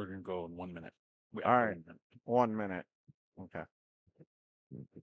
We're gonna go in one minute. We- All minute. One minute. Okay. Mm-hmm.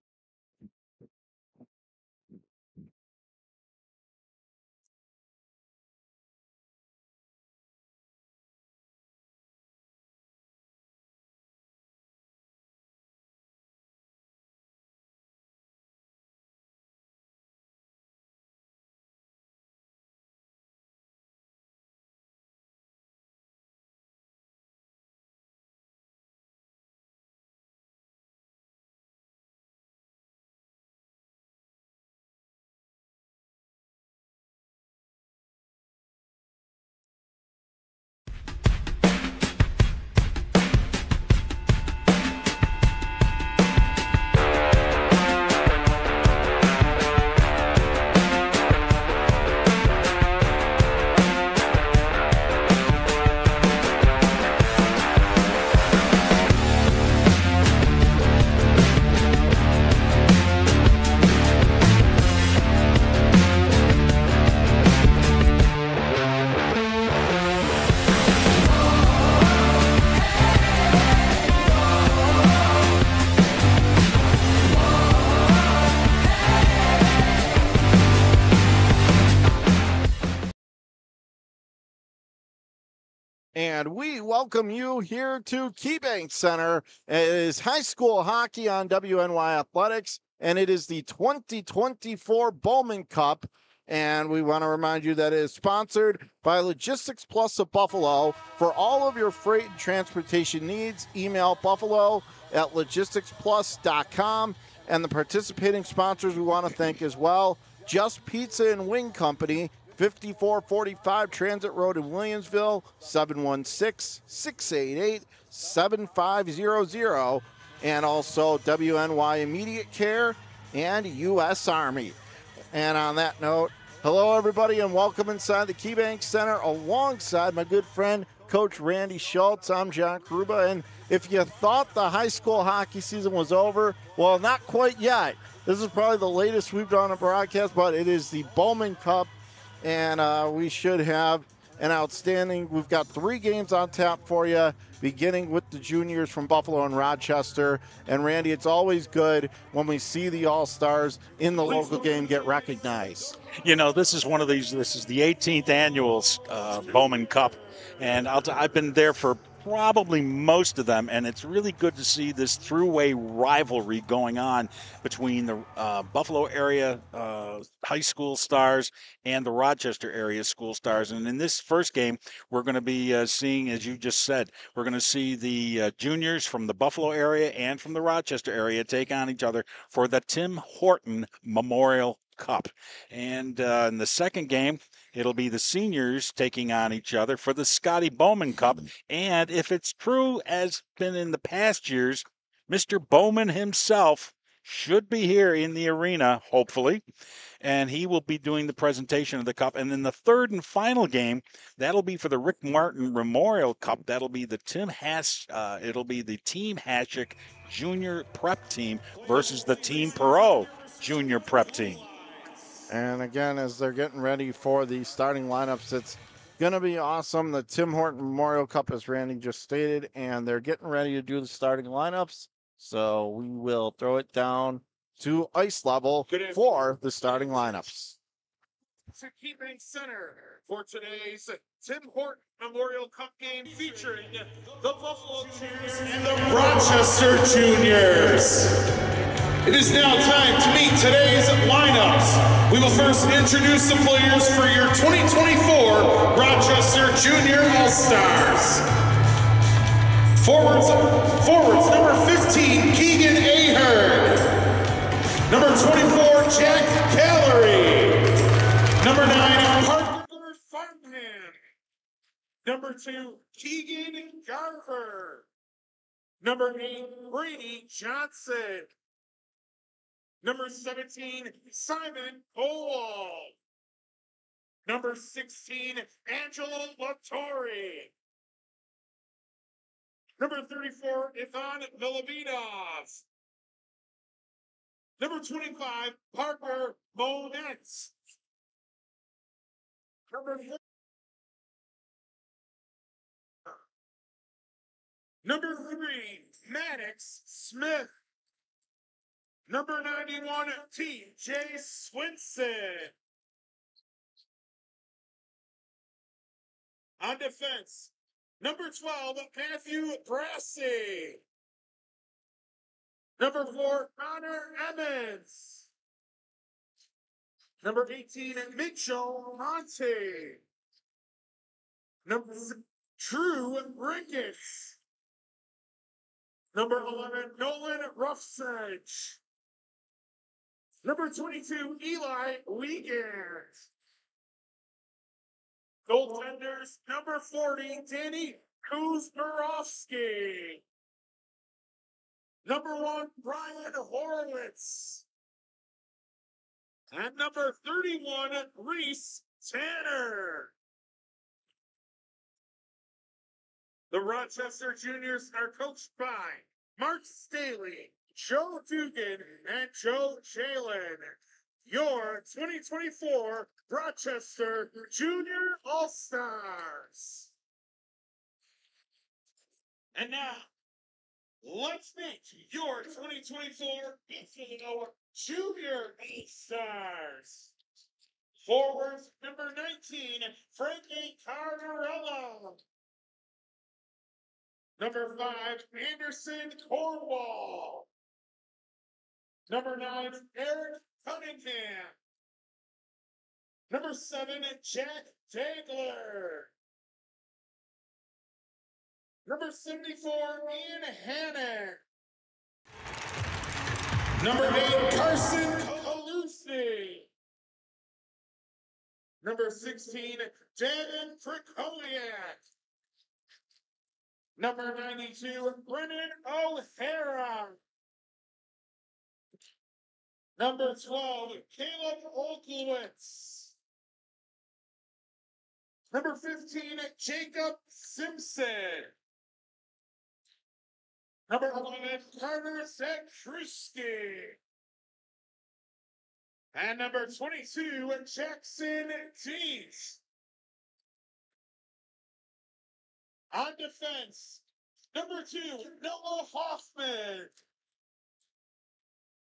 And we welcome you here to KeyBank Center. It is high school hockey on WNY Athletics, and it is the 2024 Bowman Cup. And we want to remind you that it is sponsored by Logistics Plus of Buffalo. For all of your freight and transportation needs, email buffalo at logisticsplus.com. And the participating sponsors we want to thank as well Just Pizza and Wing Company, 5445 Transit Road in Williamsville, 716 688 7500. And also WNY Immediate Care and U.S. Army. And on that note, hello everybody and welcome inside the KeyBank Center alongside my good friend Coach Randy Schultz. I'm John Karuba, and if you thought the high school hockey season was over, well, not quite yet. This is probably the latest we've done a broadcast, but it is the Bowman Cup, and uh, we should have an outstanding. We've got three games on tap for you, beginning with the juniors from Buffalo and Rochester. And Randy, it's always good when we see the All Stars in the local game get recognized. You know, this is one of these. This is the 18th annual uh, Bowman Cup, and t- I've been there for probably most of them, and it's really good to see this Thruway rivalry going on between the uh, Buffalo area uh, high school stars and the Rochester area school stars. And in this first game, we're going to be uh, seeing, as you just said, we're going to see the uh, juniors from the Buffalo area and from the Rochester area take on each other for the Tim Horton Memorial Cup. And uh, in the second game, it'll be the seniors taking on each other for the Scotty Bowman Cup. And if it's true, as been in the past years, Mr. Bowman himself should be here in the arena, hopefully. And he will be doing the presentation of the cup. And then the third and final game, that'll be for the Rick Martin Memorial Cup. That'll be the Tim Hash, uh, it'll be the Team Hashik Junior Prep Team versus the Team Perot Junior Prep Team. And again, as they're getting ready for the starting lineups, it's going to be awesome. The Tim Horton Memorial Cup, as Randy just stated, and they're getting ready to do the starting lineups. So we will throw it down to ice level for the starting lineups. to KeyBank Center for today's Tim Horton Memorial Cup game featuring the Buffalo Juniors and the Rochester Juniors. It is now time to meet today's lineups. We will first introduce the players for your 2024 Rochester Junior All Stars. Forwards, forwards number 15, Keegan Ahern. Number 24, Jack Callery. Number 9, Parker Farnham. Number 2, Keegan Garver. Number 8, Brady Johnson. Number 17, Simon Cole. Number 16, Angela Latore. Number 34, Ivan Milovidov. Number 25, Parker Monetz. Number Number three, Maddox Smith. Number 91, T.J. Swinson. On defense, number 12, Matthew Brassey. Number four, Connor Evans. Number 18, Mitchell Monte. Number True Ricketts. Number 11, Nolan Roughsedge. Number 22, Eli Wiegand. Goaltenders, number 40, Danny Kuzmarovsky. Number one, Brian Horowitz. And number 31, Reese Tanner. The Rochester Juniors are coached by Mark Staley, Joe Dugan, and Joe Jalen. Your 2024 Rochester Junior All Stars. And now, let's meet your 2024 Buffalo Junior All Stars. Forwards number 19, Frankie Cardarello. Number five, Anderson Cornwall. Number nine, Eric Cunningham. Number seven, Jack Dagler. Number 74, Ian Hannon. Number eight, Carson Calusi. Number 16, Devin Krakowiak. Number 92, Brennan O'Hara. Number 12, Caleb Olkowitz. Number 15, Jacob Simpson. Number 11, Carter Zakruski. And number 22, Jackson Dees. On defense, number two, Noah Hoffman.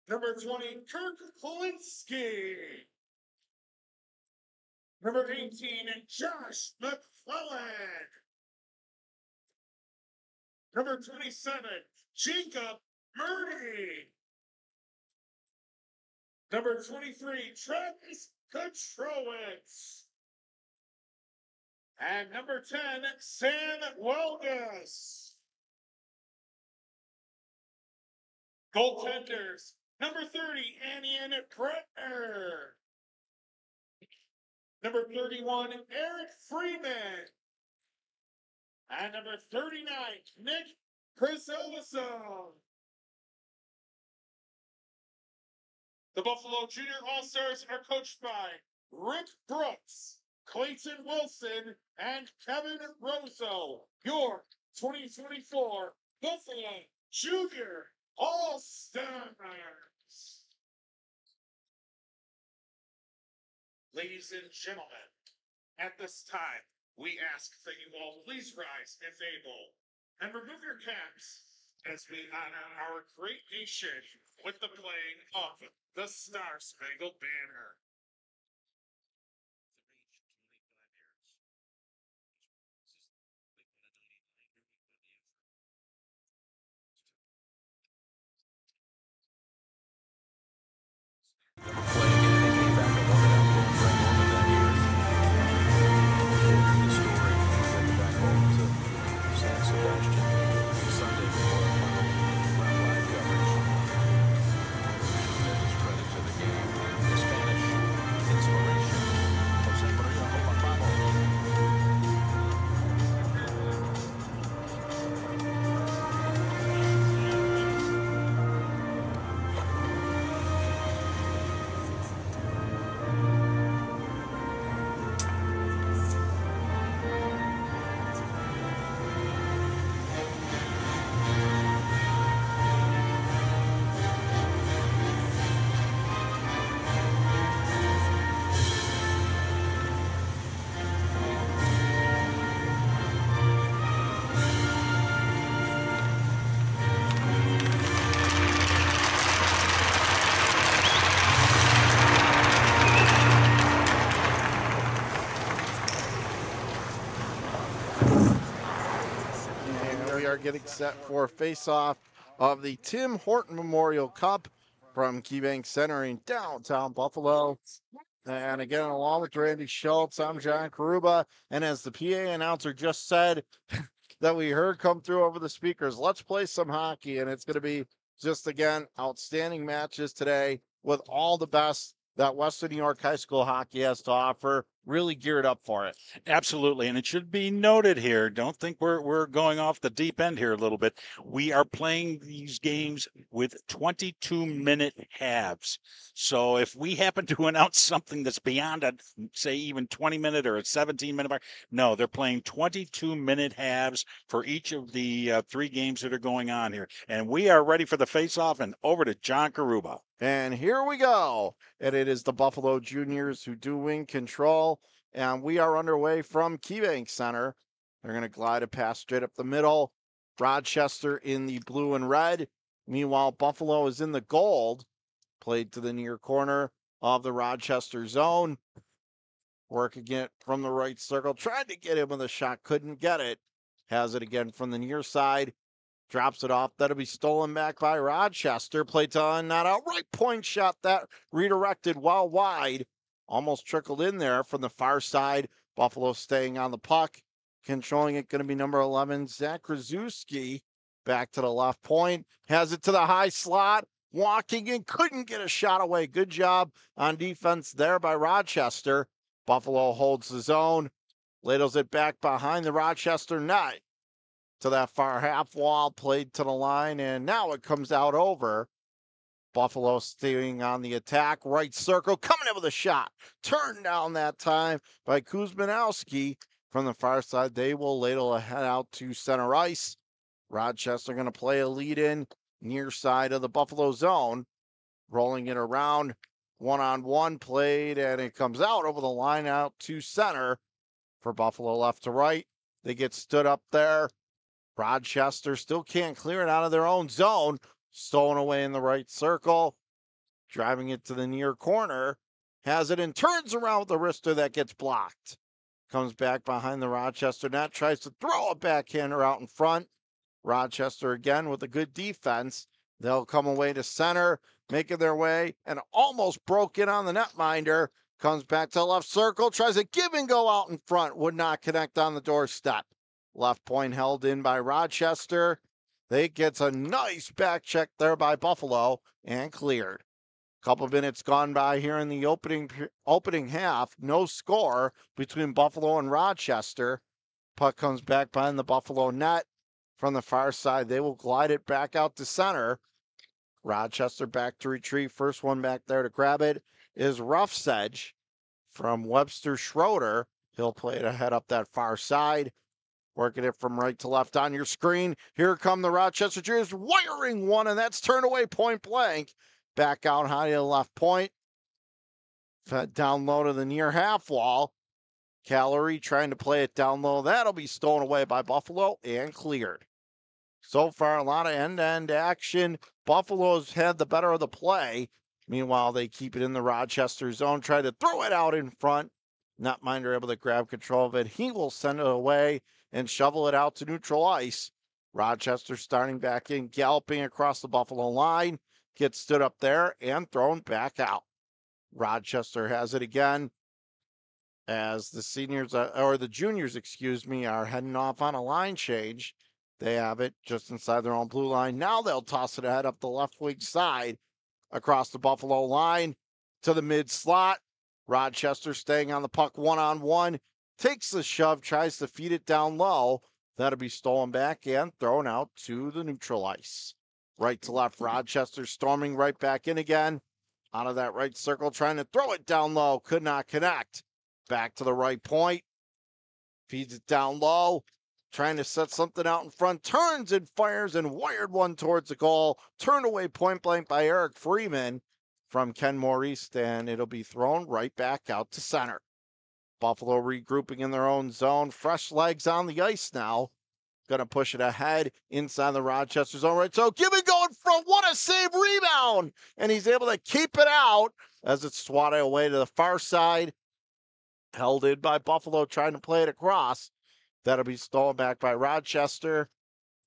Number 20, Kirk Polinsky. Number 18, Josh McClellan. Number 27, Jacob Murray. Number 23, Travis Kutrowitz. And number 10, Sam Welgus. Goaltenders, number 30, Annie Annian Kretner. Number 31, Eric Freeman. And number 39, Nick Chrysolism. The Buffalo Junior All Stars are coached by Rick Brooks, Clayton Wilson, and Kevin Rosso. Your 2024 Buffalo Junior All Stars. Ladies and gentlemen, at this time, we ask that you all please rise if able and remove your caps as we honor our great nation with the playing of the Star Spangled Banner. Getting set for face-off of the Tim Horton Memorial Cup from KeyBank Center in downtown Buffalo. And again, along with Randy Schultz, I'm John Karuba. And as the PA announcer just said, that we heard come through over the speakers, let's play some hockey. And it's going to be just again outstanding matches today with all the best that Western New York high school hockey has to offer. Really geared up for it. Absolutely, and it should be noted here. Don't think we're we're going off the deep end here a little bit. We are playing these games with 22 minute halves. So if we happen to announce something that's beyond a say even 20 minute or a 17 minute mark, no, they're playing 22 minute halves for each of the uh, three games that are going on here, and we are ready for the face off. And over to John Caruba. And here we go. And it is the Buffalo Juniors who do win control. And we are underway from KeyBank Center. They're going to glide a pass straight up the middle. Rochester in the blue and red. Meanwhile, Buffalo is in the gold. Played to the near corner of the Rochester zone. Working it from the right circle. Tried to get him with a shot. Couldn't get it. Has it again from the near side. Drops it off. That'll be stolen back by Rochester. Played on not outright point shot that redirected well wide. Almost trickled in there from the far side. Buffalo staying on the puck. Controlling it, going to be number 11, Zach Kraszewski. Back to the left point. Has it to the high slot. Walking in, couldn't get a shot away. Good job on defense there by Rochester. Buffalo holds the zone. Ladles it back behind the Rochester net to that far half wall, played to the line, and now it comes out over. Buffalo staying on the attack, right circle, coming in with a shot. Turned down that time by Kuzmanowski from the far side. They will ladle ahead out to center ice. Rochester going to play a lead in near side of the Buffalo zone, rolling it around one on one played, and it comes out over the line out to center for Buffalo left to right. They get stood up there. Rochester still can't clear it out of their own zone. Stolen away in the right circle. Driving it to the near corner. Has it and turns around with the wrister that gets blocked. Comes back behind the Rochester net. Tries to throw a backhander out in front. Rochester again with a good defense. They'll come away to center, making their way, and almost broke in on the netminder. Comes back to left circle, tries a give and go out in front, would not connect on the doorstep. Left point held in by Rochester. They gets a nice back check there by Buffalo and cleared. Couple minutes gone by here in the opening opening half. No score between Buffalo and Rochester. Puck comes back behind the Buffalo net from the far side. They will glide it back out to center. Rochester back to retrieve. First one back there to grab it is Roughsedge from Webster Schroeder. He'll play it ahead up that far side. Working it from right to left on your screen. Here come the Rochester Juniors wiring one, and that's turned away point blank. Back out high to the left point. Down low to the near half wall. Callery trying to play it down low. That'll be stolen away by Buffalo and cleared. So far, a lot of end to end action. Buffalo's had the better of the play. Meanwhile, they keep it in the Rochester zone, try to throw it out in front. Netminder able to grab control of it. He will send it away and shovel it out to neutral ice. Rochester starting back in, galloping across the Buffalo line, gets stood up there and thrown back out. Rochester has it again as the seniors, uh, or the juniors, excuse me, are heading off on a line change. They have it just inside their own blue line. Now they'll toss it ahead up the left wing side across the Buffalo line to the mid slot. Rochester staying on the puck one on one, takes the shove, tries to feed it down low. That'll be stolen back and thrown out to the neutral ice. Right to left, mm-hmm. Rochester storming right back in again. Out of that right circle, trying to throw it down low, could not connect. Back to the right point, feeds it down low, trying to set something out in front, turns and fires and wired one towards the goal. Turned away point blank by Eric Freeman from Kenmore East, and it'll be thrown right back out to center. Buffalo regrouping in their own zone. Fresh legs on the ice now. Going to push it ahead inside the Rochester zone. Right, so it going front. What a save rebound! And he's able to keep it out as it's swatted away to the far side. Held in by Buffalo trying to play it across. That'll be stolen back by Rochester.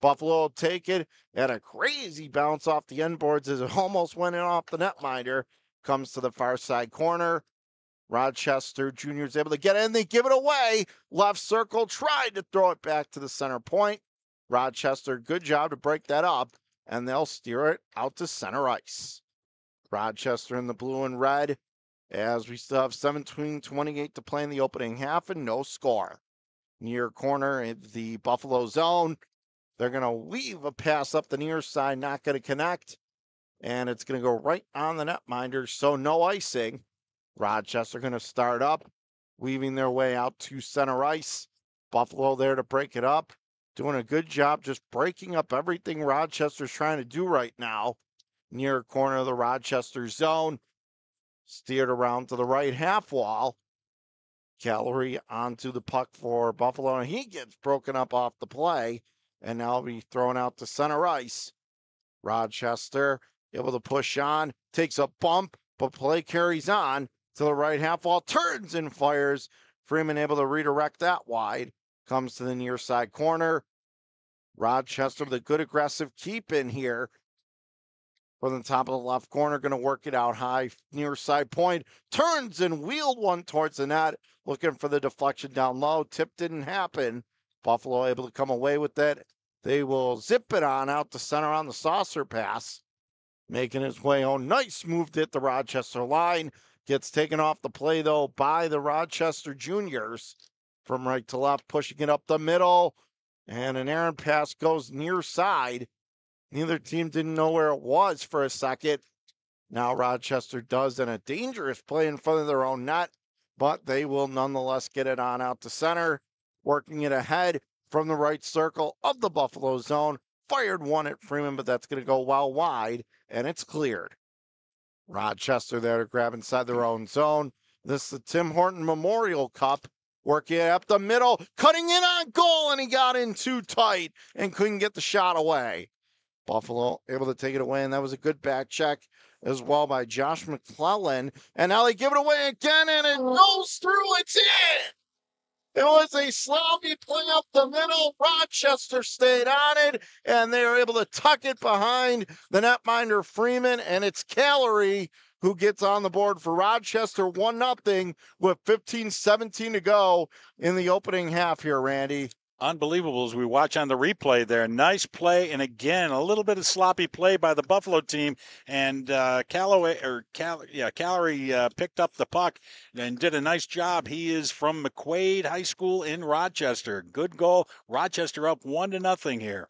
Buffalo will take it and a crazy bounce off the end boards as it almost went in off the netminder. Comes to the far side corner. Rochester Jr. is able to get in. They give it away. Left circle, tried to throw it back to the center point. Rochester, good job to break that up, and they'll steer it out to center ice. Rochester in the blue and red as we still have 17 28 to play in the opening half and no score. Near corner in the Buffalo zone. They're going to weave a pass up the near side, not going to connect. And it's going to go right on the netminder, so no icing. Rochester going to start up, weaving their way out to center ice. Buffalo there to break it up. Doing a good job just breaking up everything Rochester's trying to do right now. Near corner of the Rochester zone. Steered around to the right half wall. Callery onto the puck for Buffalo, and he gets broken up off the play, and now be thrown out to center ice. Rochester able to push on, takes a bump, but play carries on to the right half wall, turns and fires. Freeman able to redirect that wide, comes to the near side corner. Rochester with a good aggressive keep in here from the top of the left corner, going to work it out high near side point. Turns and wheeled one towards the net, looking for the deflection down low. Tip didn't happen. Buffalo able to come away with it. They will zip it on out to center on the saucer pass, making his way home. Nice move hit the Rochester line. Gets taken off the play though by the Rochester Juniors from right to left, pushing it up the middle. And an errant pass goes near side. Neither team didn't know where it was for a second. Now Rochester does in a dangerous play in front of their own net, but they will nonetheless get it on out to center, working it ahead from the right circle of the Buffalo zone. Fired one at Freeman, but that's going to go well wide, and it's cleared. Rochester there to grab inside their mm. own zone. This is the Tim Horton Memorial Cup. Working up the middle, cutting in on goal, and he got in too tight and couldn't get the shot away. Buffalo able to take it away, and that was a good back check as well by Josh McClellan. And now they give it away again, and it oh. goes through. It's in. It was a sloppy play up the middle. Rochester stayed on it, and they were able to tuck it behind the netminder Freeman, and it's Callery who gets on the board for Rochester 1 0 with 15 17 to go in the opening half here, Randy. Unbelievable as we watch on the replay there. Nice play, and again a little bit of sloppy play by the Buffalo team. And uh, Callaway or Cal, yeah, Callery uh, picked up the puck and did a nice job. He is from McQuaid High School in Rochester. Good goal. Rochester up one to nothing here.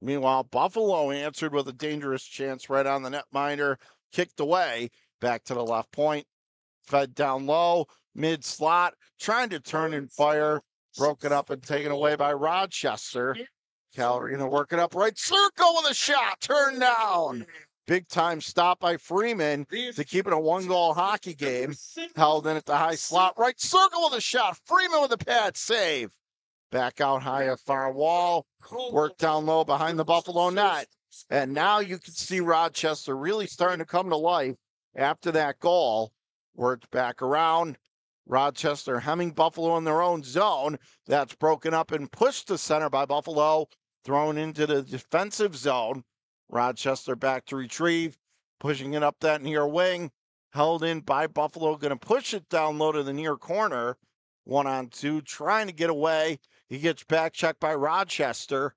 Meanwhile, Buffalo answered with a dangerous chance right on the net. netminder, kicked away back to the left point, fed down low, mid slot, trying to turn and fire broken up and taken away by Rochester. Callery gonna work it up right circle with a shot, turn down. Big time stop by Freeman to keep it a one goal hockey game. Held in at the high slot, right circle with a shot. Freeman with a pad save. Back out high at far wall. Work down low behind the Buffalo net. And now you can see Rochester really starting to come to life after that goal. Worked back around. Rochester hemming Buffalo in their own zone. That's broken up and pushed to center by Buffalo, thrown into the defensive zone. Rochester back to retrieve, pushing it up that near wing. Held in by Buffalo, going to push it down low to the near corner. One on two, trying to get away. He gets back checked by Rochester.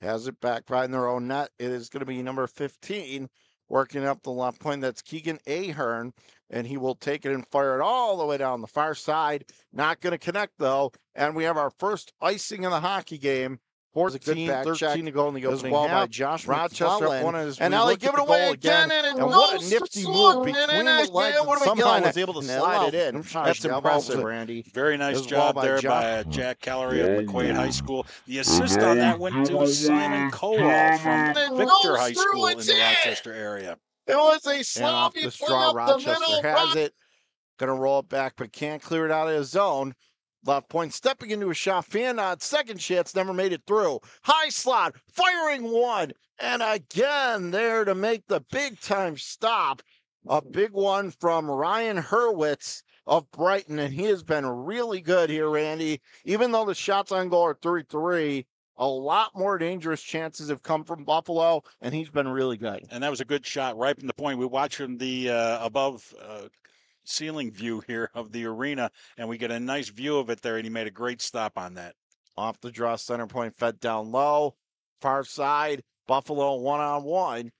Has it back by in their own net. It is going to be number 15 working up the left point. That's Keegan Ahern, and he will take it and fire it all the way down the far side. Not going to connect though, and we have our first icing in the hockey game. 14, 13 to go in the opening well half. by Josh Rochester and now they give it away again, again and, and what a nifty move between the legs and somehow was able to slide it in. That's impressive, Randy. Very nice job well there by, by uh, Jack Callery of McQuaid yeah. High School. The assist on that went to Simon Kowal from Victor High School in the Rochester area. It was a sloppy play. the straw. Rochester has it. Going to roll it back, but can't clear it out of his zone. Left point stepping into a shot. Fanod, second chance, never made it through. High slot, firing one. And again, there to make the big time stop. A big one from Ryan Hurwitz of Brighton. And he has been really good here, Randy. Even though the shots on goal are 3 3, a lot more dangerous chances have come from Buffalo, and he's been really good. And that was a good shot right from the point. We watch him the uh, above uh, ceiling view here of the arena, and we get a nice view of it there. And he made a great stop on that. Off the draw, center point fed down low. Far side, Buffalo one on one.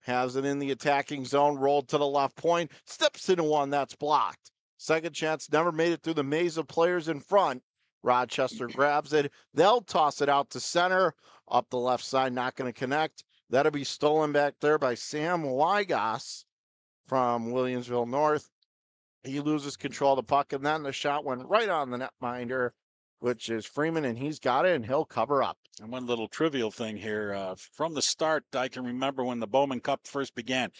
Has it in the attacking zone, rolled to the left point, steps into one that's blocked. Second chance, never made it through the maze of players in front. Rochester grabs it. They'll toss it out to center. Up the left side, not going to connect. That'll be stolen back there by Sam Wygas from Williamsville North. He loses control of the puck, and then the shot went right on the netminder, which is Freeman, and he's got it, and he'll cover up. And one little trivial thing here uh, from the start, I can remember when the Bowman Cup first began.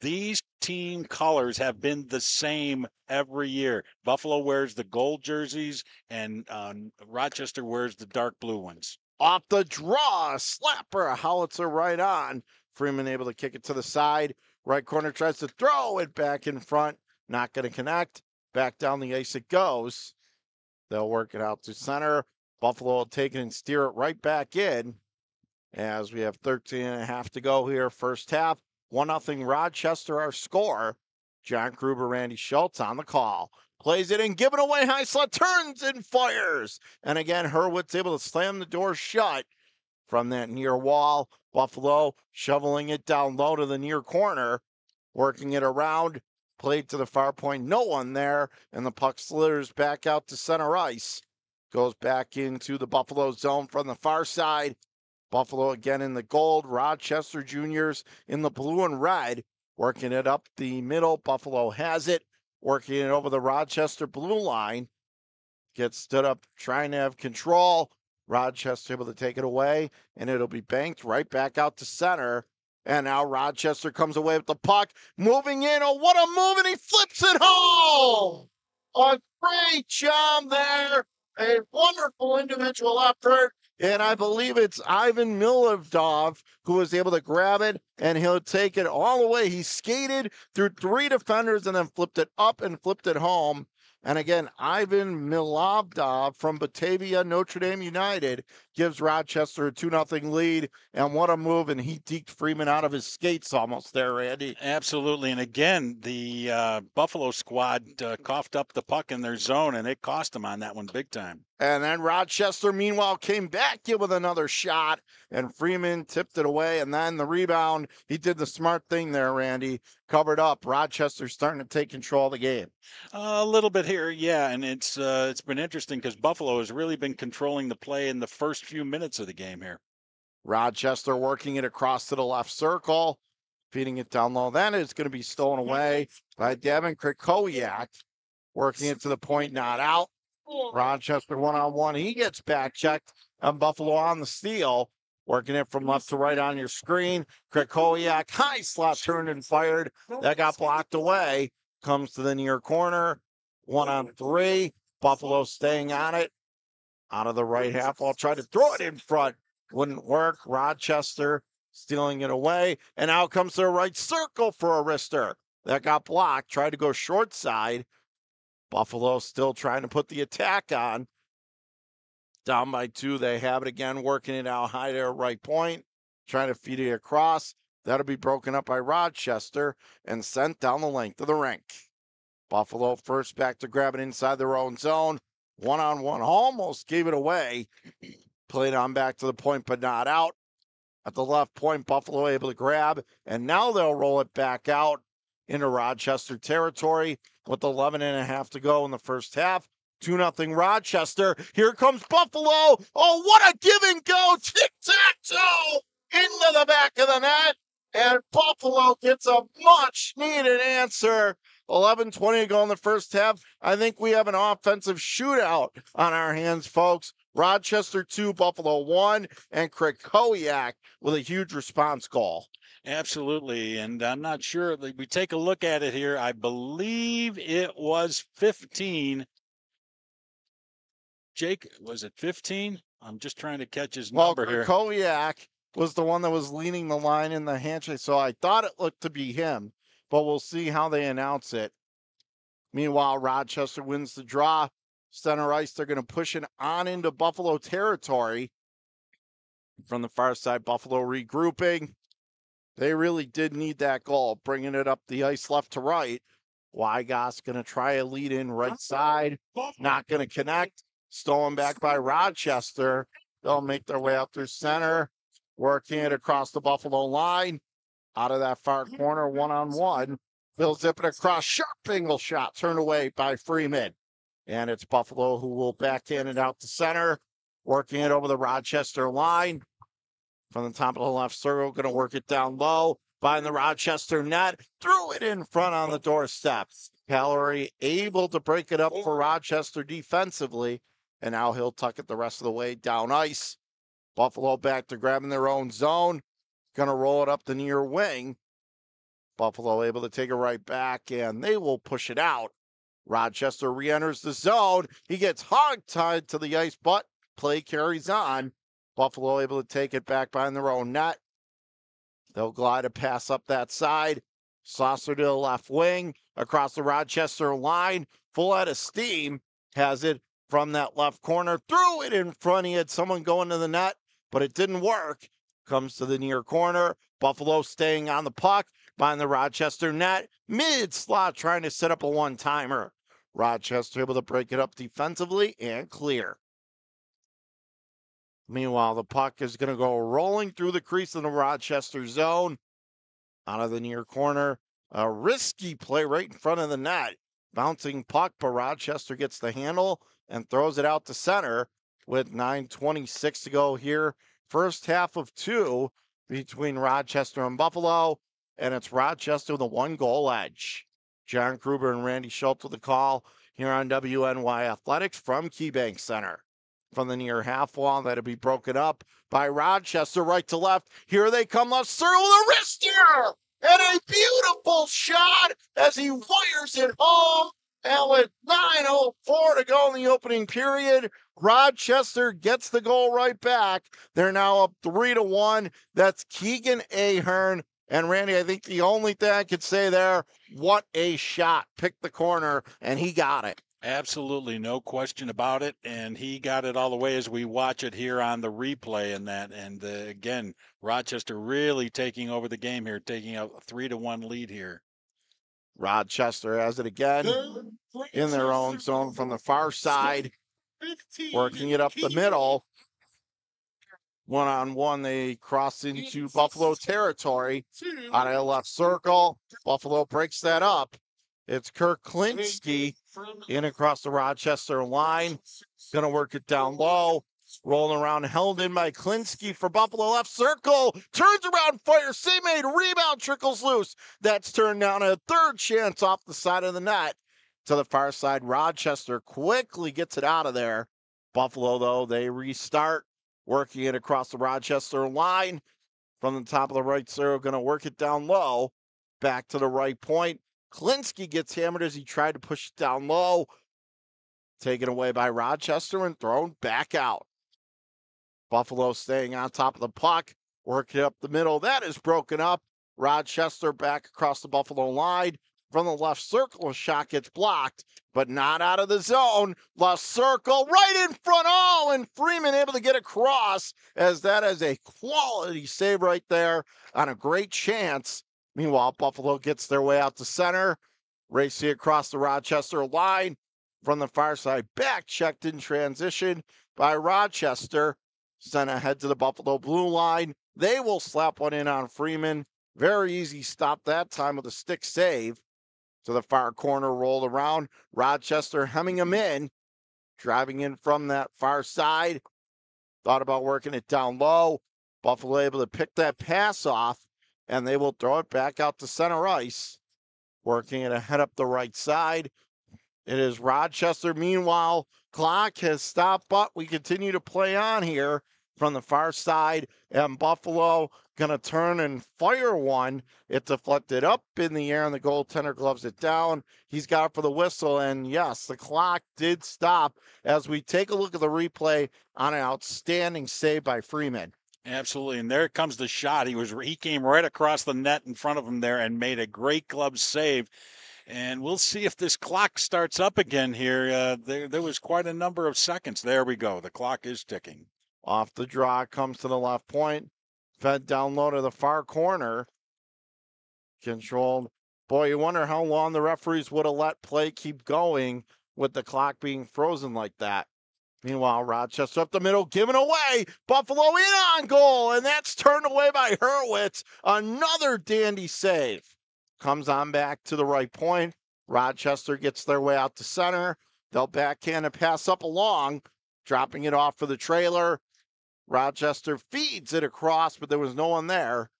These team colors have been the same every year. Buffalo wears the gold jerseys, and uh, Rochester wears the dark blue ones. Off the draw, slapper, a howitzer right on. Freeman able to kick it to the side. Right corner tries to throw it back in front. Not going to connect. Back down the ice it goes. They'll work it out to center. Buffalo will take it and steer it right back in as we have 13 and a half to go here, first half. 1 0 Rochester, our score. John Gruber, Randy Schultz on the call. Plays it in, giving away high turns and fires. And again, Hurwitz able to slam the door shut from that near wall. Buffalo shoveling it down low to the near corner, working it around. Played to the far point, no one there, and the puck slithers back out to center ice. Goes back into the Buffalo zone from the far side. Buffalo again in the gold. Rochester Juniors in the blue and red, working it up the middle. Buffalo has it, working it over the Rochester blue line. Gets stood up, trying to have control. Rochester able to take it away, and it'll be banked right back out to center. And now Rochester comes away with the puck, moving in. Oh, what a move! And he flips it home. A great job there. A wonderful individual effort. And I believe it's Ivan Milovidov who was able to grab it and he'll take it all the way. He skated through three defenders and then flipped it up and flipped it home. And again, Ivan Milovidov from Batavia Notre Dame United gives Rochester a 2 0 lead. And what a move. And he deked Freeman out of his skates almost there, Randy. Absolutely. And again, the uh, Buffalo squad uh, coughed up the puck in their zone, and it cost them on that one big time. And then Rochester, meanwhile, came back with another shot, and Freeman tipped it away. And then the rebound, he did the smart thing there, Randy, covered up. Rochester starting to take control of the game. A little bit here, yeah, and it's uh, it's been interesting because Buffalo has really been controlling the play in the first few minutes of the game here. Rochester working it across to the left circle, feeding it down low. Then it's going to be stolen away by Devin Krakowiak, working it to the point, not out. Rochester one on one. He gets back checked and Buffalo on the steal. Working it from left to right on your screen. Krakowiak, high slot turned and fired. That got blocked away. Comes to the near corner. One on three. Buffalo staying on it. Out of the right half. I'll try to throw it in front. Wouldn't work. Rochester stealing it away. And out comes the right circle for a wrister. That got blocked. Tried to go short side. Buffalo still trying to put the attack on. Down by two, they have it again, working it out high to a right point, trying to feed it across. That'll be broken up by Rochester and sent down the length of the rink. Buffalo first back to grab it inside their own zone. One on one, almost gave it away. Played on back to the point, but not out. At the left point, Buffalo able to grab, and now they'll roll it back out into Rochester territory with 11 and a half to go in the first half. 2 nothing Rochester. Here comes Buffalo. Oh, what a give and go. Tic tac toe into the back of the net. And Buffalo gets a much needed answer. 11 20 to go in the first half. I think we have an offensive shootout on our hands, folks. Rochester 2, Buffalo 1, and Krakowiak with a huge response goal. Absolutely. And I'm not sure. We take a look at it here. I believe it was 15. Jake, was it 15? I'm just trying to catch his Well, number here. Krakowiak was the one that was leaning the line in the handshake, so I thought it looked to be him, but we'll see how they announce it. Meanwhile, Rochester wins the draw. Center ice, they're going to push it on into Buffalo territory. From the far side, Buffalo regrouping. They really did need that goal, bringing it up the ice left to right. Wygos going to try a lead in right side, not going to connect. Stolen back by Rochester. They'll make their way up through center, working it across the Buffalo line. Out of that far corner, one on one. Bill zipping across, sharp angle shot, turned away by Freeman. And it's Buffalo who will back in and out to center, working it over the Rochester line. From the top of the left circle, going to work it down low, find the Rochester net, threw it in front on the doorstep. Callery able to break it up for Rochester defensively, and now he'll tuck it the rest of the way down ice. Buffalo back to grabbing their own zone, going to roll it up the near wing. Buffalo able to take it right back, and they will push it out. Rochester re enters the zone. He gets hog tied to the ice, but play carries on. Buffalo able to take it back behind their own net. They'll glide a pass up that side. Saucer to the left wing across the Rochester line. Full out of steam. Has it from that left corner. Threw it in front. He had someone going to the net, but it didn't work. Comes to the near corner. Buffalo staying on the puck behind the Rochester net. Mid slot trying to set up a one timer. Rochester able to break it up defensively and clear. Meanwhile, the puck is going to go rolling through the crease in the Rochester zone. Out of the near corner. A risky play right in front of the net. Bouncing puck, but Rochester gets the handle and throws it out to center with 9.26 to go here. First half of two between Rochester and Buffalo. And it's Rochester with a one goal edge. John Kruber and Randy Schultz with the call here on WNY Athletics from KeyBank Center from the near half wall. That'll be broken up by Rochester right to left. Here they come left circle, the wrist here, and a beautiful shot as he wires it home. And with 9.04 to go in the opening period, Rochester gets the goal right back. They're now up three to one. That's Keegan Ahern. And Randy, I think the only thing I could say there, what a shot. Picked the corner and he got it. Absolutely, no question about it. And he got it all the way as we watch it here on the replay and that. And uh, again, Rochester really taking over the game here, taking a three to one lead here. Rochester has it again in their own zone from the far side, working it up the middle. One on one, they cross into Buffalo territory of the left circle. Buffalo breaks that up. It's Kirk Klinsky in across the Rochester line. Going to work it down low. Rolling around, held in by Klinsky for Buffalo left circle. Turns around, fire, save made, rebound, trickles loose. That's turned down a third chance off the side of the net. To the far side, Rochester quickly gets it out of there. Buffalo, though, they restart, working it across the Rochester line. From the top of the right circle, going to work it down low. Back to the right point. Klinsky gets hammered as he tried to push it down low. Taken away by Rochester and thrown back out. Buffalo staying on top of the puck, working up the middle. That is broken up. Rochester back across the Buffalo line. From the left circle, a shot gets blocked, but not out of the zone. Left circle, right in front, all, and Freeman able to get across as that is a quality save right there on a great chance. Meanwhile, Buffalo gets their way out to center, Racy across the Rochester line from the far side, back checked in transition by Rochester. Sent ahead to the Buffalo blue line. They will slap one in on Freeman. Very easy stop that time with a stick save. To the far corner, rolled around. Rochester hemming him mm-hmm. in, driving in from that far side. Thought about working it down low. Buffalo able to pick that pass off, and they will throw it back out to center ice. Working it ahead up the right side. It is Rochester. Meanwhile, clock has stopped, but we continue to play on here from the far side. And Buffalo going to turn and fire one. It deflected up in the air, and the goaltender gloves it down. He's got it for the whistle. And yes, the clock did stop as we take a look at the replay on an outstanding save by Freeman. Absolutely, and there comes the shot. He was he came right across the net in front of him there and made a great glove save. And we'll see if this clock starts up again here. Uh, there, there was quite a number of seconds. There we go. The clock is ticking. Off the draw comes to the left point. Fed down low to the far corner. Controlled. Boy, you wonder how long the referees would have let play keep going with the clock being frozen like that. Meanwhile, Rochester up the middle, giving away. Buffalo in on goal, and that's turned away by Hurwitz. Another dandy save. Comes on back to the right point. Rochester gets their way out to center. They'll backhand a pass up along, dropping it off for the trailer. Rochester feeds it across, but there was no one there.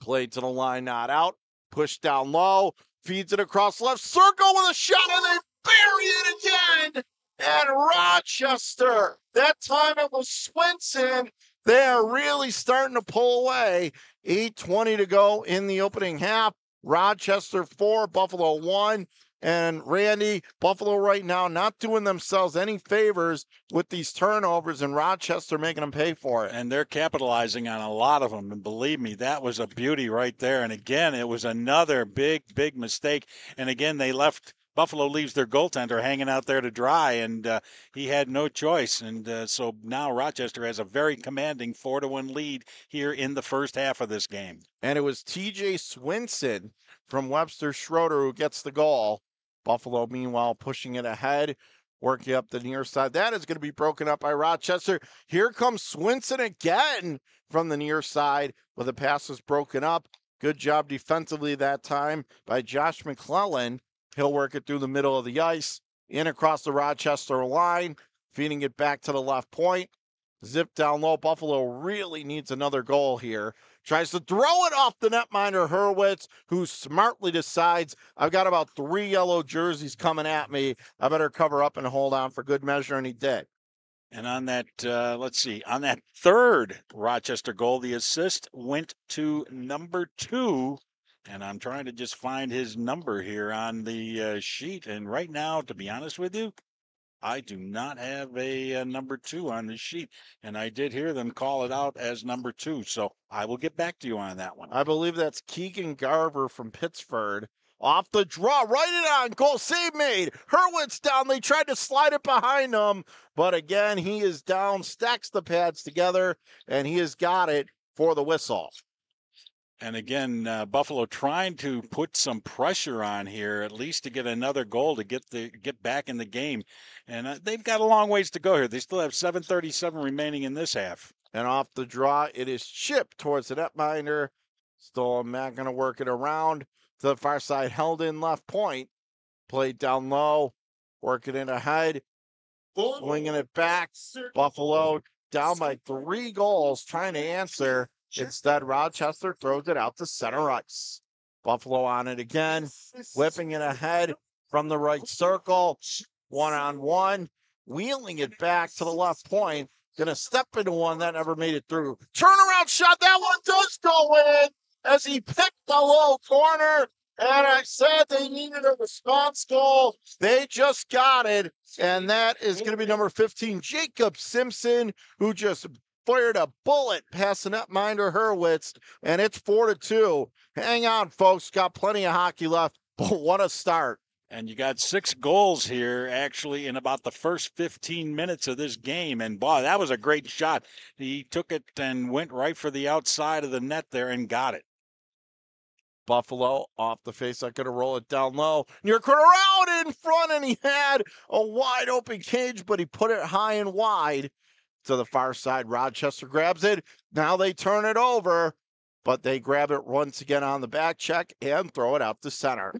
Played to the line, not out. Pushed down low, feeds it across left circle with a shot, and they bury it again and Rochester. That time it was Swinson. They are really starting to pull away. 8.20 to go in the opening half. Rochester 4, Buffalo 1. And Randy, Buffalo right now not doing themselves any favors with these turnovers, and Rochester making them pay for it. And they're capitalizing on a lot of them. And believe me, that was a beauty right there. And again, it was another big, big mistake. And again, they left Buffalo leaves their goaltender hanging out there to dry, and uh, he had no choice. And uh, so now Rochester has a very commanding four to one lead here in the first half of this game. And it was T.J. Swinson from Webster Schroeder who gets the goal. Buffalo, meanwhile, pushing it ahead, working up the near side. That is going to be broken up by Rochester. Here comes Swinson again from the near side, but the pass was broken up. Good job defensively that time by Josh McClellan. He'll work it through the middle of the ice, in across the Rochester line, feeding it back to the left point. Zip down low. Buffalo really needs another goal here. Tries to throw it off the netminder Hurwitz, who smartly decides, I've got about three yellow jerseys coming at me. I better cover up and hold on for good measure, and he did. And on that, uh, let's see, on that third Rochester goal, the assist went to number two, and I'm trying to just find his number here on the uh, sheet. And right now, to be honest with you, I do not have a, a, uh, number two on the sheet, and I did hear them call it out as number two. So I will get back to you on that one. I believe that's Keegan Garver from Pittsford. Off the draw, right it on, goal save made. Hurwitz down. They tried to slide it behind him, but again, he is down, stacks the pads together, and he has got it for the whistle. And again, uh, Buffalo trying to put some pressure on here, at least to get another goal to get the get back in the game. And uh, they've got a long ways to go here. They still have 7:37 remaining in this half. And off the draw, it is chipped towards the netminder. Still, Matt going to work it around to the far side, held in left point. Played down low, working it ahead, swinging it back. Buffalo down by three goals, trying to answer. Instead, Rochester throws it out to center ice. Buffalo on it again, whipping it ahead from the right circle, one on one, wheeling it back to the left point. Gonna step into one that never made it through. Turnaround shot. That one does go in as he picked the low corner. And I said they needed a response goal. They just got it. And that is going to be number 15, Jacob Simpson, who just fired a bullet past the netminder Hurwitz, and it's four to two. Hang on, folks. Got plenty of hockey left, but what a start. And you got six goals here, actually, in about the first 15 minutes of this game. And boy, that was a great shot. He took it and went right for the outside of the net there and got it. Buffalo off the face. I could have roll it down low. Near corner out in front, and he had a wide open cage, but he put it high and wide to the far side. Rochester grabs it. Now they turn it over, but they grab it once again on the back check and throw it out to center.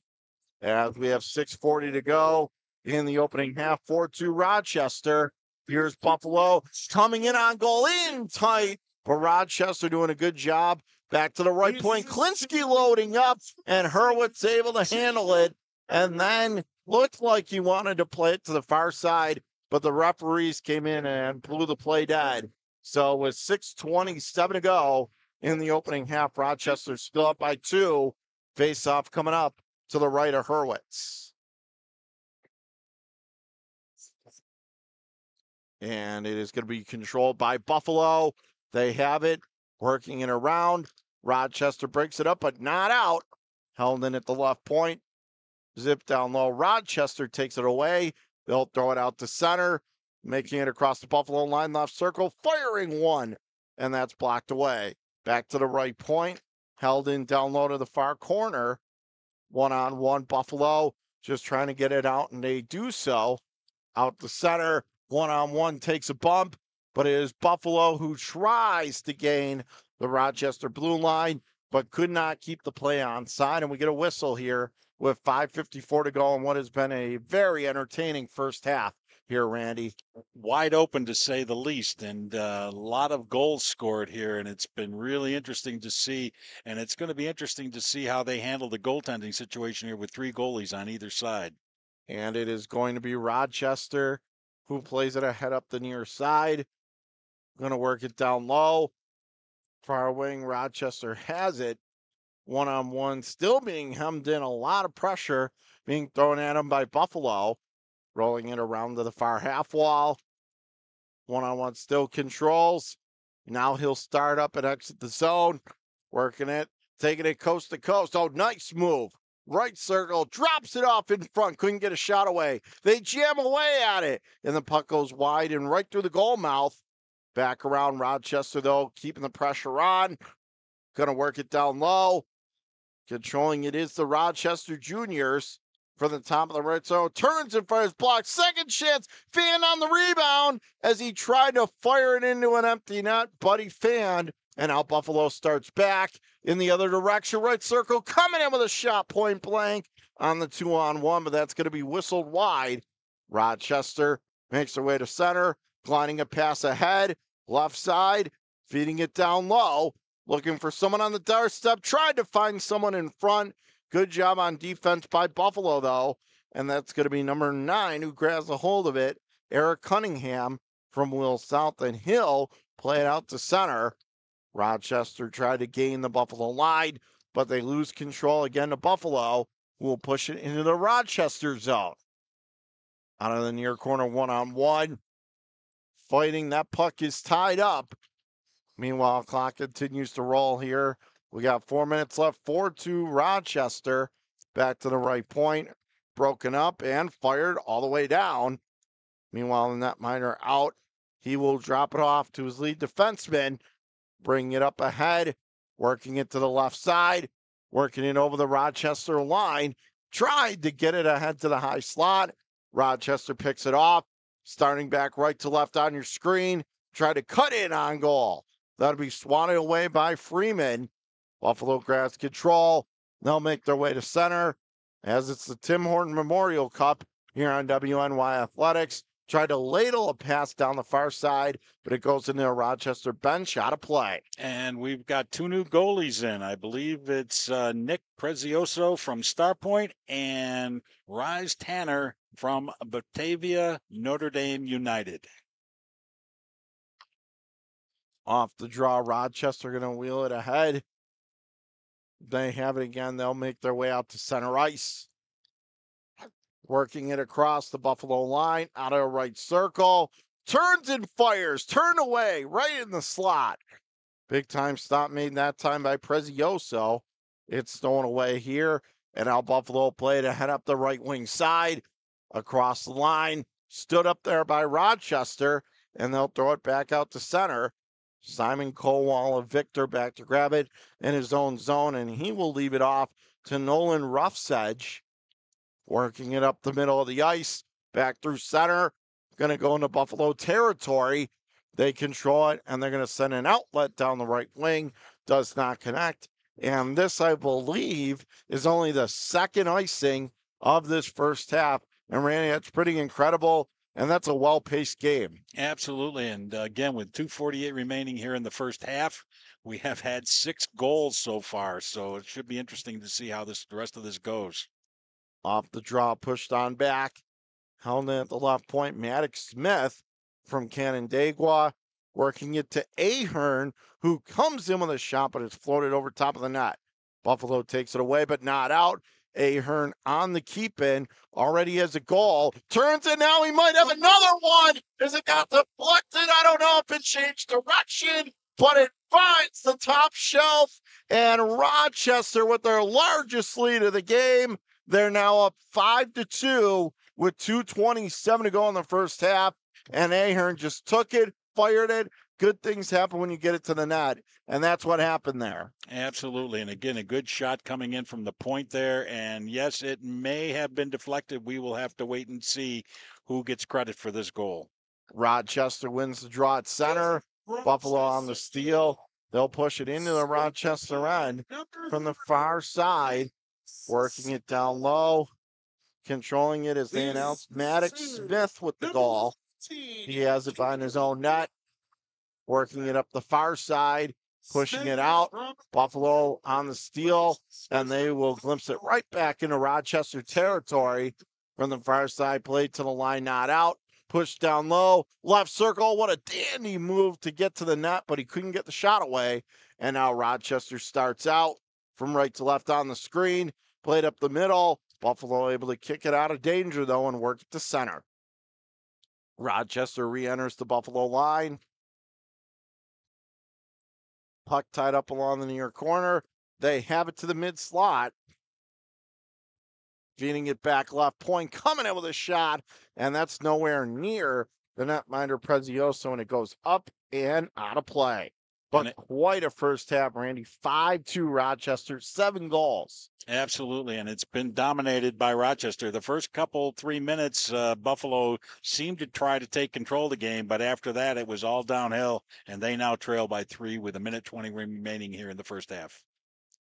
As we have 6.40 to go in the opening half, 4 2 Rochester. Here's Buffalo coming in on goal in tight, but Rochester doing a good job. Back to the right point. Klinsky loading up, and Hurwitz able to handle it. And then looked like he wanted to play it to the far side but the referees came in and blew the play dead. So with 6:27 to go in the opening half, Rochester still up by two. Face off coming up to the right of Hurwitz. And it is going to be controlled by Buffalo. They have it working it around. Rochester breaks it up, but not out. Held in at the left point. Zip down low. Rochester takes it away. They'll throw it out to center. making it across the Buffalo line, left circle, firing one, and that's blocked away. Back to the right point, held in down low to the far corner. One on one, Buffalo just trying to get it out, and they do so. Out the center, one on one takes a bump, but it is Buffalo who tries to gain the Rochester blue line, but could not keep the play on side. And we get a whistle here with 5.54 to go and what has been a very entertaining first half here, Randy. Wide open to say the least, and uh, a lot of goals scored here, and it's been really interesting to see. And it's going to be interesting to see how they handle the goaltending situation here with three goalies on either side. And it is going to be Rochester who plays it ahead up the near side. Going to work it down low. Far wing, Rochester has it. One on one, still being hemmed in. A lot of pressure being thrown at him by Buffalo. Rolling it around to the far half wall. One on one still controls. Now he'll start up and exit the zone. Working it, taking it coast to coast. Oh, nice move. Right circle, drops it off in front. Couldn't get a shot away. They jam away at it. And the puck goes wide and right through the goal mouth. Back around Rochester, though, keeping the pressure on. Going to work it down low. Controlling it is the Rochester Juniors from the top of the right zone. Turns and fires block. Second chance. Fan on the rebound as he tried to fire it into an empty net, Buddy fanned. And out Buffalo starts back in the other direction. Right circle coming in with a shot point blank on the two on one, but that's going to be whistled wide. Rochester makes their way to center gliding a pass ahead, left side, feeding it down low, looking for someone on the doorstep, tried to find someone in front. Good job on defense by Buffalo, though. And that's going to be number nine who grabs a hold of it. Eric Cunningham from Will South and Hill play out to center. Rochester tried to gain the Buffalo line, but they lose control again to Buffalo, who will push it into the Rochester zone. Out of the near corner, one on one fighting. That puck is tied up. Meanwhile, clock continues to roll here. We got four minutes left. 4 2 Rochester. Back to the right point. Broken up and fired all the way down. Meanwhile, the netminder out. He will drop it off to his lead defenseman, bringing it up ahead, working it to the left side, working it over the Rochester line. Tried to get it ahead to the high slot. Rochester picks it off starting back right to left on your screen. Try to cut in on goal. That'll be swatted away by Freeman. Buffalo grabs control. They'll make their way to center as it's the Tim Horton Memorial Cup here on WNY Athletics. Tried to ladle a pass down the far side, but it goes into a Rochester bench out of play. And we've got two new goalies in. I believe it's uh, Nick Prezioso from Starpoint and Rise Tanner from Batavia Notre Dame United. Off the draw, Rochester going to wheel it ahead. They have it again. They'll make their way out to center ice. Working it across the Buffalo line, out of right circle. Turns and fires, turn away, right in the slot. Big time stop made that time by Prezioso. It's stolen away here. And now Buffalo play to head up the right wing side across the line, stood up there by Rochester, and they'll throw it back out to center. Simon Colwall of Victor back to grab it in his own zone, and he will leave it off to Nolan Roughsedge, working it up the middle of the ice, back through center, going to go into Buffalo territory. They control it, and they're going to send an outlet down the right wing. Does not connect. And this, I believe, is only the second icing of this first half and Randy, that's pretty incredible. And that's a well paced game. Absolutely. And uh, again, with 248 remaining here in the first half, we have had six goals so far. So it should be interesting to see how this the rest of this goes. Off the draw, pushed on back. Held at the left point, Maddox Smith from Canandaigua, working it to Ahern, who comes in with a shot, but it's floated over top of the net. Buffalo takes it away, but not out. Ahern on the keep in, already has a goal. Turns and now he might have another one. Is it got deflected? I don't know if it changed direction, but it finds the top shelf. And Rochester with their largest lead of the game. They're now up five to two with 227 to go in the first half. and Ahern just took it, fired it. Good things happen when you get it to the net, and that's what happened there. Absolutely. And again, a good shot coming in from the point there. And yes, it may have been deflected. We will have to wait and see who gets credit for this goal. Rochester wins the draw at center. Buffalo on the steal. They'll push it into the Rochester end from the far side, working it down low, controlling it as they announce Maddox Smith with the goal. He has it behind his own net, working it up the far side, pushing it out. Buffalo on the steal, and they will glimpse it right back into Rochester territory from the far side, played to the line, not out. Push down low, left circle. What a dandy move to get to the net, but he couldn't get the shot away. And now Rochester starts out from right to left on the screen, played up the middle. Buffalo able to kick it out of danger, though, and work it to center. Rochester re enters the Buffalo line. Puck tied up along the near corner. They have it to the mid slot. Feeding it back left point, coming in with a shot, and that's nowhere near the netminder Prezioso, and it goes up and out of play. But it, quite a first half, Randy. 5 2 Rochester, seven goals. Absolutely. And it's been dominated by Rochester. The first couple, three minutes, uh, Buffalo seemed to try to take control of the game. But after that, it was all downhill. And they now trail by three with a minute 20 remaining here in the first half.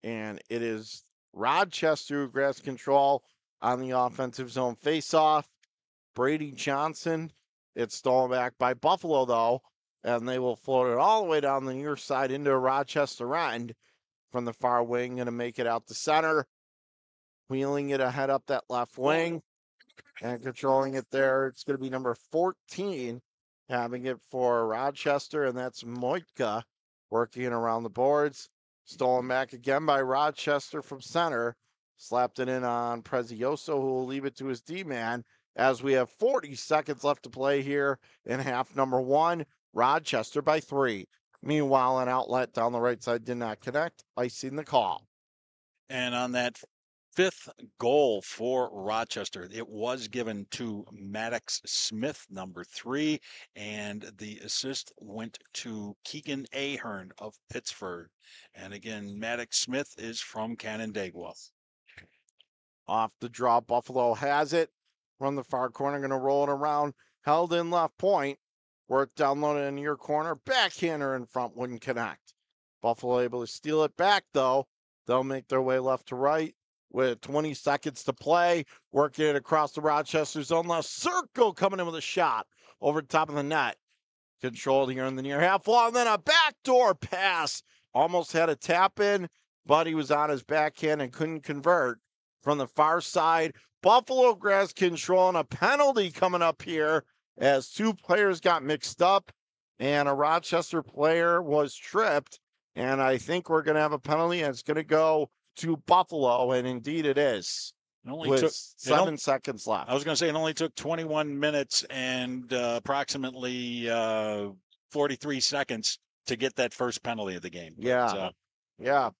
And it is Rochester who grabs control on the offensive zone faceoff. Brady Johnson. It's stolen back by Buffalo, though and they will float it all the way down the near side into Rochester end from the far wing, going to make it out the center, wheeling it ahead up that left wing and controlling it there. It's going to be number 14 having it for Rochester, and that's Moitka working around the boards. Stolen back again by Rochester from center. Slapped it in on Prezioso, who will leave it to his D man as we have 40 seconds left to play here in half number one. Rochester by three. Meanwhile, an outlet down the right side did not connect, icing the call. And on that fifth goal for Rochester, it was given to Maddox Smith, number three, and the assist went to Keegan Ahern of Pittsford. And again, Maddox Smith is from Canandaigua. Off the draw, Buffalo has it from the far corner, going to roll it around, held in left point. Worth downloaded in your corner. Backhander in front wouldn't connect. Buffalo able to steal it back, though. They'll make their way left to right with 20 seconds to play. Working it across the Rochester zone. Left circle coming in with a shot over the top of the net. Controlled here in the near half wall. And then a backdoor pass. Almost had a tap in, but he was on his backhand and couldn't convert from the far side. Buffalo grabs control and a penalty coming up here as two players got mixed up and a Rochester player was tripped. And I think we're going to have a penalty, and it's going to go to Buffalo. And indeed, it is. It only took seven seconds left. I was going to say it only took 21 minutes and uh, approximately uh, 43 seconds to get that first penalty of the game. Yeah. Uh, yeah.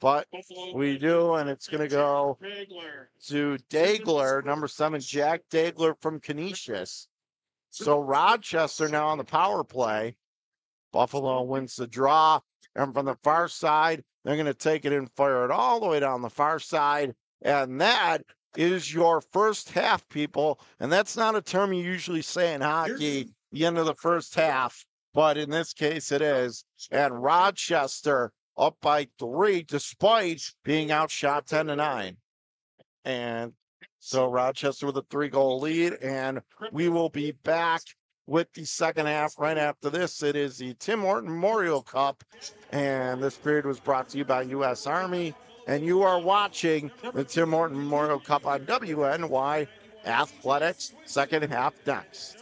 But we do, and it's going to go to Dagler, number seven, Jack Dagler from Canisius. So Rochester now on the power play. Buffalo wins the draw. And from the far side, they're going to take it and fire it all the way down the far side. And that is your first half, people. And that's not a term you usually say in hockey, the end of the first half. But in this case, it is. And Rochester up by three, despite being outshot 10 to 9. And so Rochester with a three goal lead, and we will be back with the second half right after this. It is the Tim Horton Memorial Cup, and this period was brought to you by U.S. Army. And you are watching the Tim Horton Memorial Cup on WNY Athletics, second half next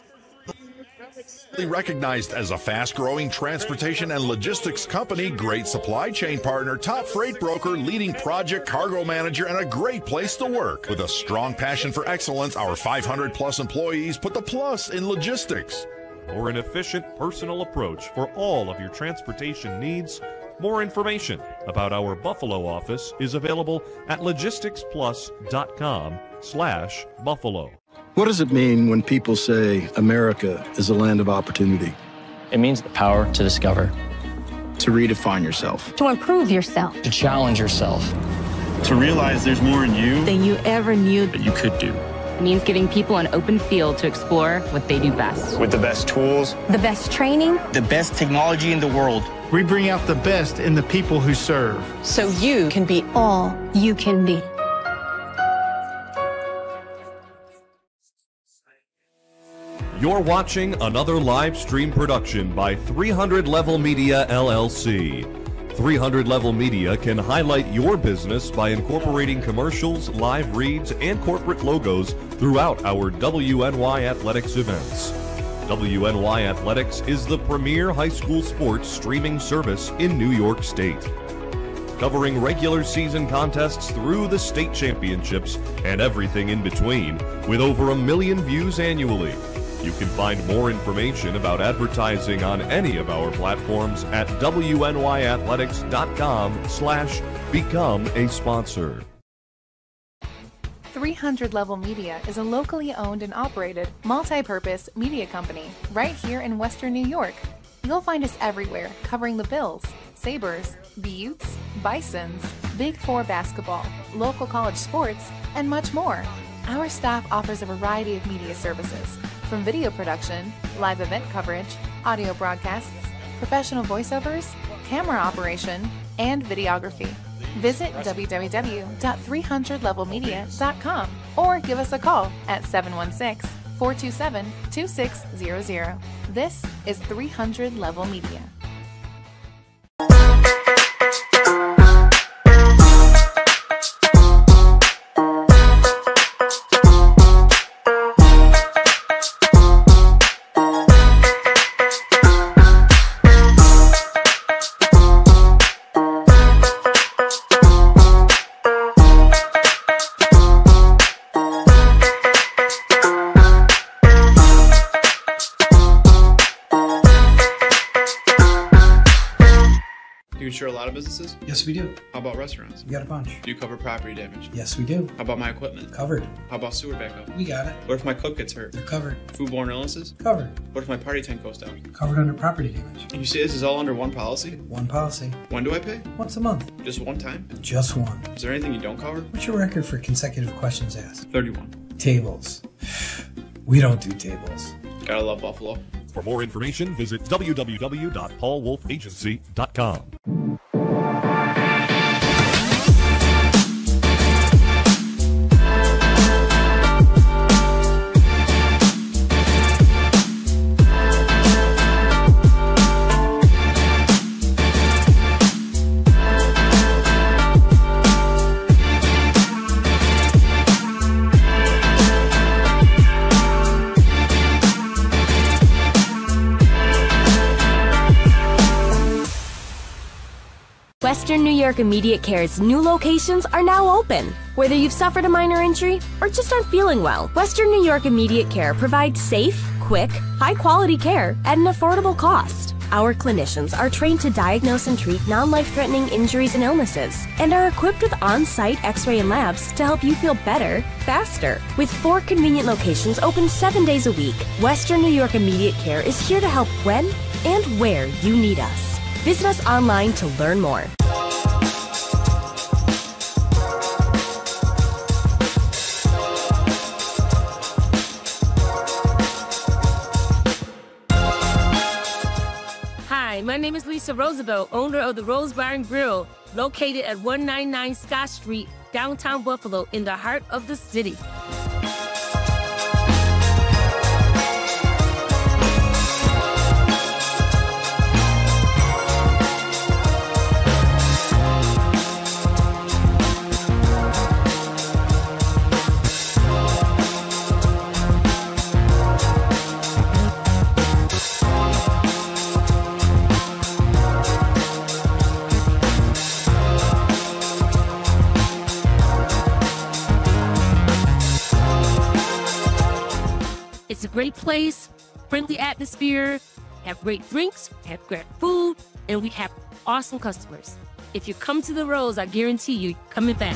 recognized as a fast growing transportation and logistics company, great supply chain partner, top freight broker, leading project cargo manager, and a great place to work. With a strong passion for excellence, our 500 plus employees put the plus in logistics. Or an efficient personal approach for all of your transportation needs. More information about our Buffalo office is available at logisticsplus.com slash buffalo. What does it mean when people say America is a land of opportunity? It means the power to discover, to redefine yourself, to improve yourself, to challenge yourself, to realize there's more in you than you ever knew that you could do. It means giving people an open field to explore what they do best. With the best tools, the best training, the best technology in the world. We bring out the best in the people who serve. So you can be all you can be. You're watching another live stream production by 300 Level Media LLC. 300 Level Media can highlight your business by incorporating commercials, live reads, and corporate logos throughout our WNY Athletics events. WNY Athletics is the premier high school sports streaming service in New York State. Covering regular season contests through the state championships and everything in between, with over a million views annually. You can find more information about advertising on any of our platforms at WNYathletics.com slash become a sponsor. 300 Level Media is a locally owned and operated multi-purpose media company right here in Western New York. You'll find us everywhere covering the Bills, Sabres, Beauts, Bisons, Big Four basketball, local college sports, and much more. Our staff offers a variety of media services, from video production, live event coverage, audio broadcasts, professional voiceovers, camera operation, and videography. Visit www.300levelmedia.com or give us a call at 716 427 2600. This is 300 Level Media. Yes, we do. How about restaurants? We got a bunch. Do you cover property damage? Yes, we do. How about my equipment? Covered. How about sewer backup? We got it. What if my cook gets hurt? They're covered. Foodborne illnesses? Covered. What if my party tent goes down? Covered under property damage. And you say this is all under one policy? One policy. When do I pay? Once a month. Just one time? Just one. Is there anything you don't cover? What's your record for consecutive questions asked? 31. Tables. We don't do tables. Gotta love Buffalo. For more information, visit www.paulwolfagency.com. Western New York Immediate Care's new locations are now open. Whether you've suffered a minor injury or just aren't feeling well, Western New York Immediate Care provides safe, quick, high quality care at an affordable cost. Our clinicians are trained to diagnose and treat non life threatening injuries and illnesses and are equipped with on site x ray and labs to help you feel better, faster. With four convenient locations open seven days a week, Western New York Immediate Care is here to help when and where you need us. Visit us online to learn more. Hi, my name is Lisa Roosevelt, owner of the Rose Bar and Grill, located at 199 Scott Street, downtown Buffalo, in the heart of the city. Great place, friendly atmosphere, have great drinks, have great food, and we have awesome customers. If you come to the Rose, I guarantee you, coming back.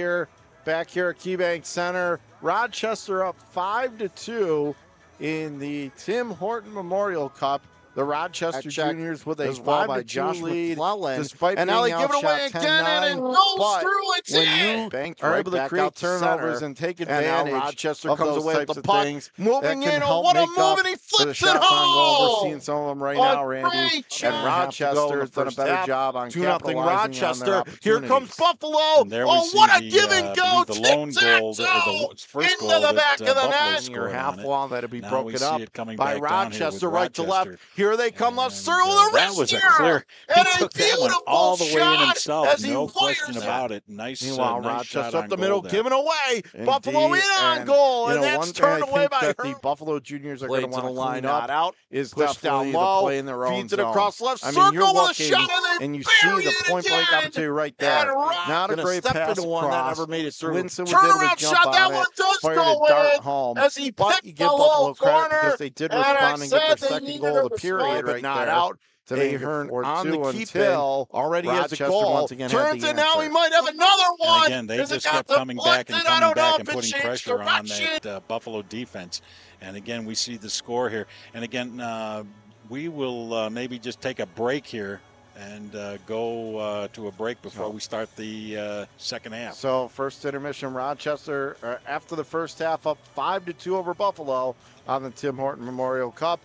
Here, back here at KeyBank Center. Rochester up five to two in the Tim Horton Memorial Cup. The Rochester Juniors with a as well five by to Josh lead, McClellan. despite And being now they give it outshot away again, 10-9, and it goes through, it's when in. you Banked are right able to create turnovers center. and take And now advantage Rochester of comes those away with types the of puck, things, moving that can in. Oh, help what a make move, up and he for the flips it shots on goal. We're seeing some of them right A now, Randy. great And job. Rochester's done a better job on Two nothing capitalizing on their Rochester. Here comes opportunities. Buffalo. And there oh, what a the, give uh, and go! I believe the lone goal, the, Tic-tac-toe the first into goal the that back uh, of the Buffalo net. Your half wall that'll be broken up by back down here with Rochester, right to left. Rochester. Here they come, left And, circle uh, the that wrist was a clear. He And a took that one beautiful all the way in himself. as he No question it. about it. Nice. Meanwhile, uh, nice Rochester shot up the middle, there. giving away. Indeed, Buffalo in on goal, you and know, that's one turned away by that Hurt. the Buffalo Juniors are going to to want to line, clean up out. is Pushed down low, to play in their own feeds it zone. across left I mean, you're circle with a shot, and and you see the point blank again. opportunity right there. Not a great step pass into one that across. never made it through. Swinson was able Turnaround to jump shot, on that it, one does fired go a dart in home. as he but picked you the give Buffalo low corner. because they did And I respond and get said their they second needed goal of the period respond, but right not there. out. To They make Hearn on the key until bill already has a goal. once again Turns the it now. He might have another one. And again, they Is just got kept coming back and coming back and putting changed pressure on direction. that uh, Buffalo defense. And again, we see the score here. And again, uh, we will uh, maybe just take a break here and uh, go uh, to a break before we start the uh, second half. So first intermission, Rochester uh, after the first half up five to two over Buffalo on the Tim Horton Memorial Cup,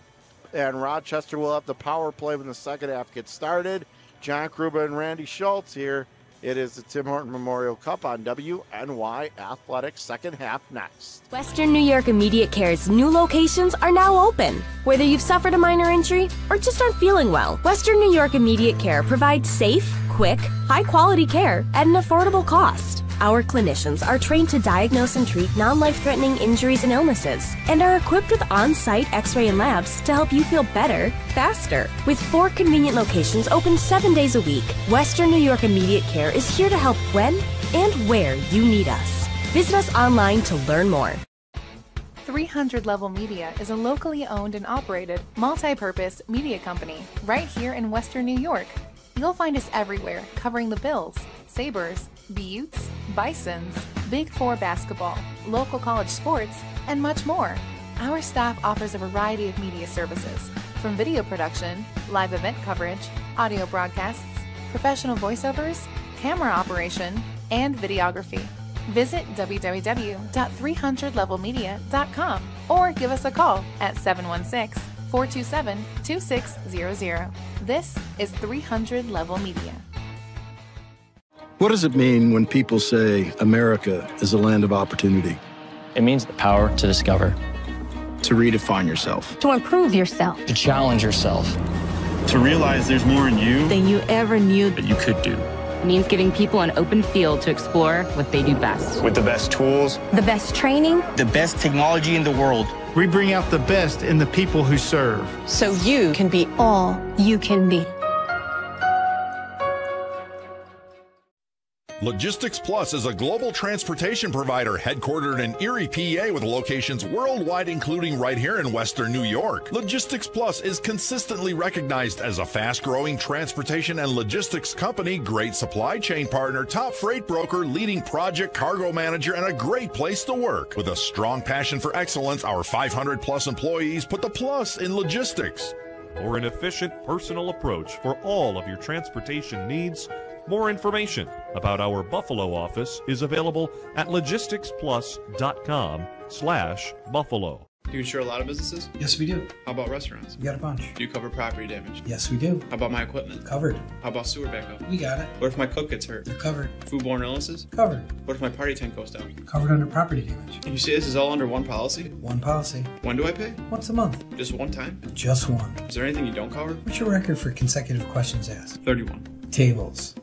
and Rochester will have the power play when the second half gets started. John Kruba and Randy Schultz here. It is the Tim Horton Memorial Cup on WNY Athletics second half next. Western New York Immediate Care's new locations are now open. Whether you've suffered a minor injury or just aren't feeling well, Western New York Immediate Care provides safe, quick, high quality care at an affordable cost. Our clinicians are trained to diagnose and treat non life threatening injuries and illnesses and are equipped with on site x ray and labs to help you feel better, faster. With four convenient locations open seven days a week, Western New York Immediate Care is here to help when and where you need us. Visit us online to learn more. 300 Level Media is a locally owned and operated multi purpose media company right here in Western New York. You'll find us everywhere covering the Bills, Sabres, Beauts, Bisons, Big Four basketball, local college sports, and much more. Our staff offers a variety of media services from video production, live event coverage, audio broadcasts, professional voiceovers, camera operation, and videography. Visit www.300levelmedia.com or give us a call at 716 427 2600. This is 300 Level Media. What does it mean when people say America is a land of opportunity? It means the power to discover, To redefine yourself. To improve yourself. to challenge yourself. To realize there's more in you Than you ever knew. that you could do. It means giving people an open field to explore what they do best. With the best tools, The best training the best technology in the world. We bring out the best in the people who serve. so you can be all you can be. Logistics Plus is a global transportation provider headquartered in Erie, PA, with locations worldwide, including right here in Western New York. Logistics Plus is consistently recognized as a fast growing transportation and logistics company, great supply chain partner, top freight broker, leading project cargo manager, and a great place to work. With a strong passion for excellence, our 500 plus employees put the plus in logistics. or an efficient personal approach for all of your transportation needs. More information about our Buffalo office is available at logisticsplus.com slash buffalo. Do you insure a lot of businesses? Yes, we do. How about restaurants? We got a bunch. Do you cover property damage? Yes, we do. How about my equipment? Covered. How about sewer backup? We got it. What if my cook gets hurt? They're covered. Foodborne illnesses? Covered. What if my party tent goes down? Covered under property damage. And you say this is all under one policy? One policy. When do I pay? Once a month. Just one time? Just one. Is there anything you don't cover? What's your record for consecutive questions asked? 31. Tables.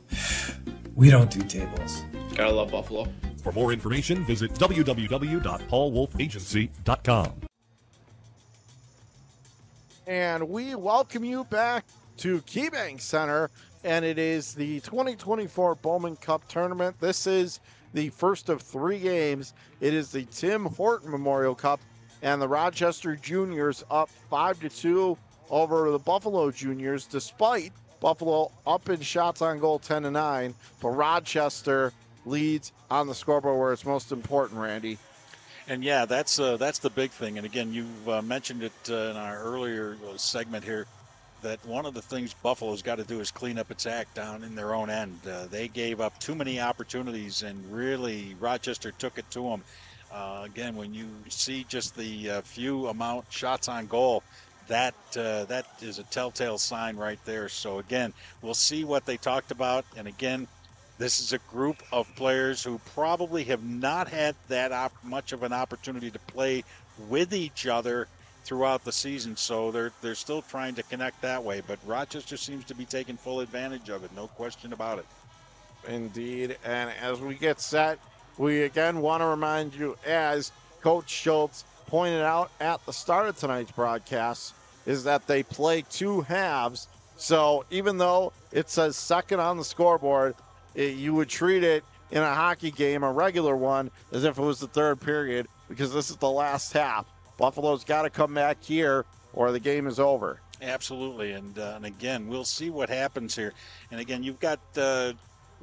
We don't do tables. Gotta love Buffalo. For more information, visit www.paulwolfagency.com. and we welcome you back to KeyBank Center, and it is the 2024 Bowman Cup Tournament. This is the first of three games. It is the Tim Horton Memorial Cup, and the Rochester Juniors up five to two over the Buffalo Juniors, despite Buffalo up in shots on goal 10 to 9, but Rochester leads on the scoreboard where it's most important, Randy. And yeah, that's uh, that's the big thing. And again, you've uh, mentioned it uh, in our earlier uh, segment here that one of the things Buffalo's got to do is clean up its act down in their own end. Uh, they gave up too many opportunities, and really Rochester took it to them. Uh, again, when you see just the few amount shots on goal, that uh, that is a telltale sign right there. So again, we'll see what they talked about. And again, this is a group of players who probably have not had that op- much of an opportunity to play with each other throughout the season. So they're they're still trying to connect that way. But Rochester seems to be taking full advantage of it. No question about it. Indeed. And as we get set, we again want to remind you, as Coach Schultz pointed out at the start of tonight's broadcast, is that they play two halves. So even though it says second on the scoreboard, it, you would treat it in a hockey game, a regular one, as if it was the third period, because this is the last half. Buffalo's got to come back here, or the game is over. Absolutely, and uh, and again, we'll see what happens here. And again, you've got uh,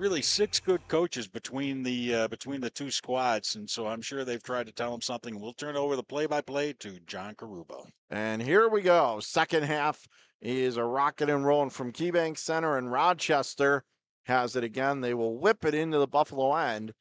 really six good coaches between the uh, between the two squads, and so I'm sure they've tried to tell them something. We'll turn over the play-by-play to John Caruba. And here we go. Second half is a rocket and rolling from KeyBank Center, and Rochester has it again. They will whip it into the Buffalo end.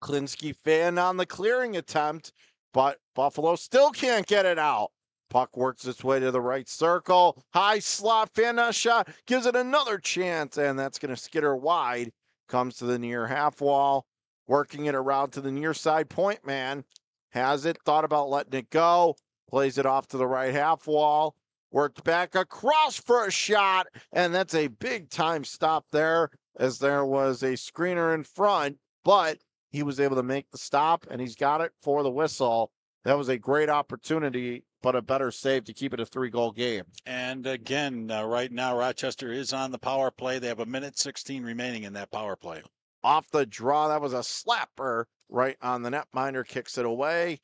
Klinsky fan on the clearing attempt, but Buffalo still can't get it out. Puck works its way to the right circle. High slot, fan shot, uh, gives it another chance, and that's going to skitter wide. Comes to the near half wall, working it around to the near side point man. Has it, thought about letting it go, plays it off to the right half wall, worked back across for a shot, and that's a big time stop there as there was a screener in front, but he was able to make the stop and he's got it for the whistle. That was a great opportunity, but a better save to keep it a three goal game. And again, uh, right now, Rochester is on the power play. They have a minute 16 remaining in that power play. Off the draw, that was a slapper right on the netminder, kicks it away,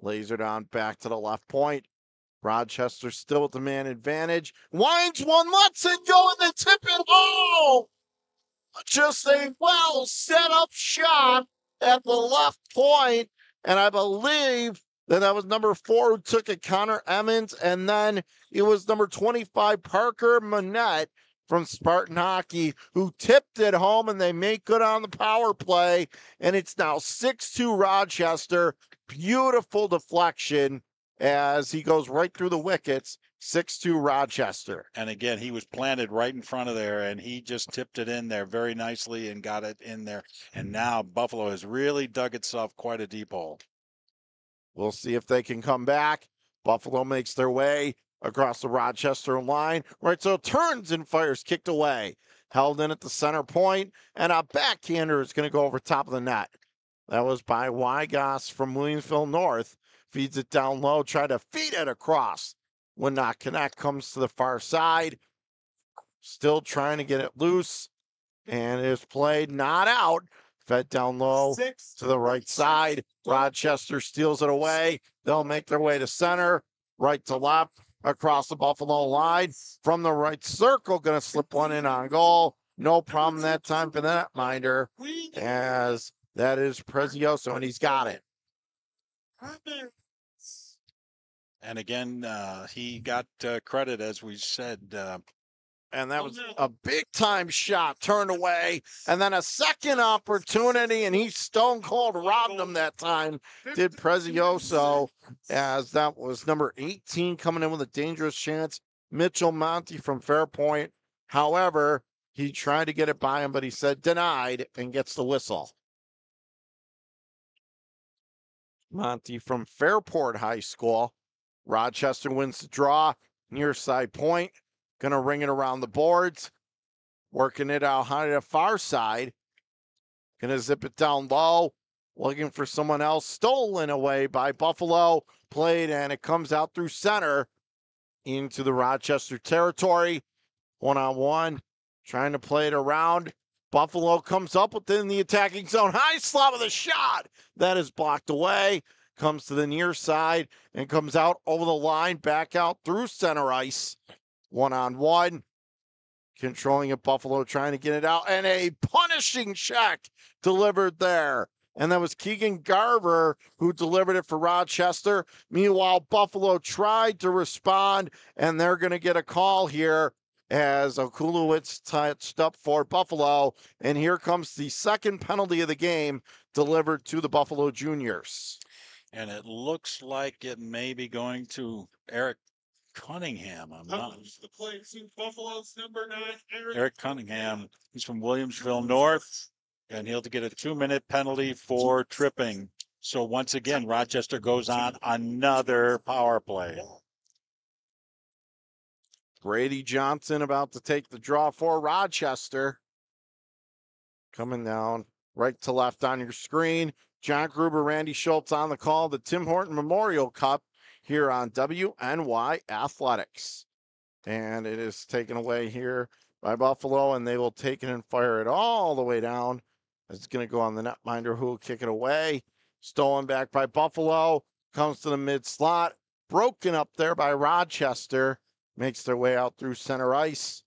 lasered on back to the left point. Rochester still with the man advantage. Winds one, lets it go, and they tip it home. Just a well set up shot at the left point, and I believe that that was number four who took it, Connor Emmons, and then it was number 25, Parker Manette from Spartan Hockey, who tipped it home, and they make good on the power play, and it's now 6-2 Rochester. Beautiful deflection as he goes right through the wickets. 6 2 Rochester. And again, he was planted right in front of there, and he just tipped it in there very nicely and got it in there. And hmm. now Buffalo has really dug itself quite a deep hole. We'll see if they can come back. Buffalo makes their way across the Rochester line. Right, so turns and fires kicked away. Held in at the center point, and a backhander is going to go over top of the net. That was by Wygos from Williamsville North. Feeds it down low, try to feed it across. When not connect, comes to the far side. Still trying to get it loose. And it is played, not out. Fed down low Six. to the right side. Rochester steals it away. They'll make their way to center, right to left, across the Buffalo line. From the right circle, going to slip one in on goal. No problem that time for that minder, as that is Prezioso, and he's got it. And again, uh, he got uh, credit, as we said. Uh, and that was a big time shot turned away and then a second opportunity and he stone cold robbed him that time did prezioso as that was number 18 coming in with a dangerous chance. Mitchell monty from fairport however he tried to get it by him but he said denied and gets the whistle. Monty from fairport high school rochester wins the draw near side point Gonna ring it around the boards. Working it out high to the far side. Gonna zip it down low. Looking for someone else. Stolen away by Buffalo. Played and it comes out through center. into the Rochester territory. One on one, trying to play it around. Buffalo comes up within the attacking zone. High slot with a shot. That is blocked away. Comes to the near side and comes out over the line, back out through center ice. One on one. Controlling it, Buffalo trying to get it out. And a punishing check delivered there. And that was Keegan Garver who delivered it for Rochester. Meanwhile, Buffalo tried to respond, and they're going to get a call here as Okulowicz touched up for Buffalo. And here comes the second penalty of the game delivered to the Buffalo Juniors. And it looks like it may be going to Eric Cunningham. I'm not. Comes the play to Buffalo's number nine, Eric. Eric Cunningham. He's from Williamsville North, and he'll get a two-minute penalty for tripping. So once again, Rochester goes on another power play. Brady Johnson about to take the draw for Rochester. Coming down right to left on your screen. John Gruber, Randy Schultz on the call. The Tim Horton Memorial Cup here on WNY Athletics. And it is taken away here by Buffalo, and they will take it and fire it all the way down. It's going to go on the netminder who will kick it away. Stolen back by Buffalo. Comes to the mid slot. Broken up there by Rochester. Makes their way out through center ice.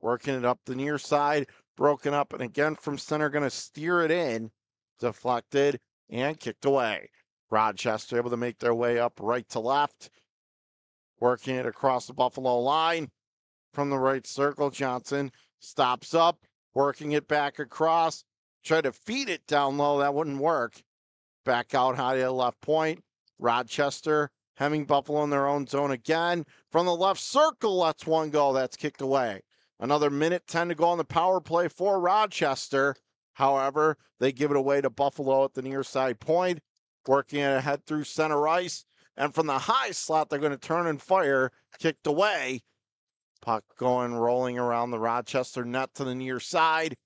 Working it up the near side. Broken up, and again from center, going to steer it in. Deflected and kicked away. Rochester able to make their way up right to left. Working it across the Buffalo line from the right circle. Johnson stops up, working it back across. Try to feed it down low. That wouldn't work. Back out high to the left point. Rochester hemming Buffalo in their own zone again. From the left circle, That's one goal. That's kicked away. Another minute 10 to go on the power play for Rochester. However, they give it away to Buffalo at the near side point, working ahead through center ice. And from the high slot, they're going to turn and fire, kicked away. Puck going, rolling around the Rochester net to the near side,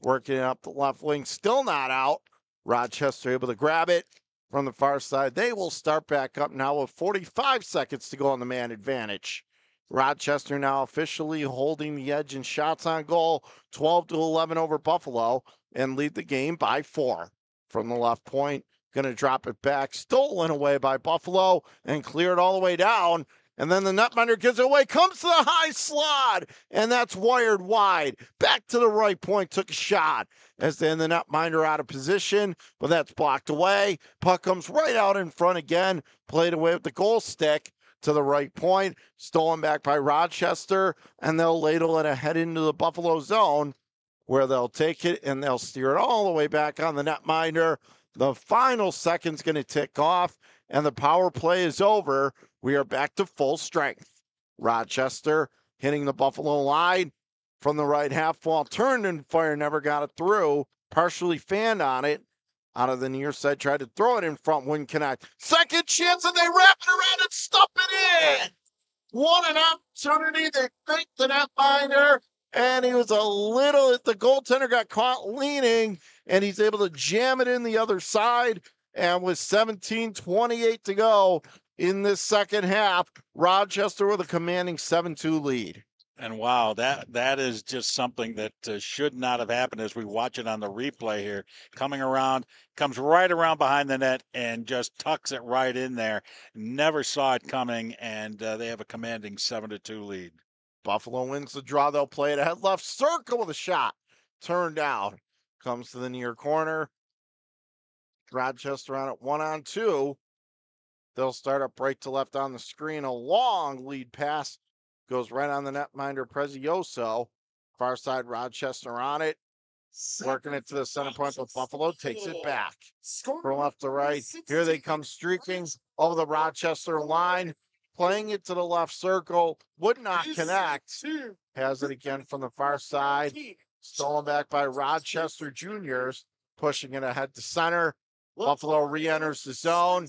working up the left wing, still not out. Rochester able to grab it from the far side. They will start back up now with 45 seconds to go on the man advantage. Rochester now officially holding the edge in shots on goal, 12 to 11 over Buffalo, and lead the game by four. From the left point, going to drop it back, stolen away by Buffalo, and cleared all the way down. And then the netminder gives it away, comes to the high slot, and that's wired wide. Back to the right point, took a shot as then the netminder out of position, but that's blocked away. Puck comes right out in front again, played away with the goal stick to the right point, stolen back by Rochester, and they'll ladle it ahead into the Buffalo zone where they'll take it and they'll steer it all the way back on the netminder. The final second's going to tick off, and the power play is over. We are back to full strength. Rochester hitting the Buffalo line from the right half wall, turned and fire, never got it through. Partially fanned on it out of the near side, tried to throw it in front, wouldn't connect. Second chance, and they wrap it around and stuff it in. What an opportunity. They beat the net netminder, and he was a little, the goaltender got caught leaning, and he's able to jam it in the other side. And with 17 28 to go in this second half, Rochester with a commanding 7 2 lead. And wow, that that is just something that uh, should not have happened as we watch it on the replay here. Coming around, comes right around behind the net and just tucks it right in there. Never saw it coming, and uh, they have a commanding seven to two lead. Buffalo wins the draw. They'll play it ahead left circle with a shot. Turned down. Comes to the near corner. Rochester on it one on two. They'll start up right to left on the screen. A long lead pass goes right on the netminder Prezioso. Far side Rochester on it. Working it to the center point, but Buffalo takes it back. From left to right. Here they come streaking over the Rochester line. Playing it to the left circle. Would not connect. Has it again from the far side. Stolen back by Rochester Juniors. Pushing it ahead to center. Buffalo re-enters the zone,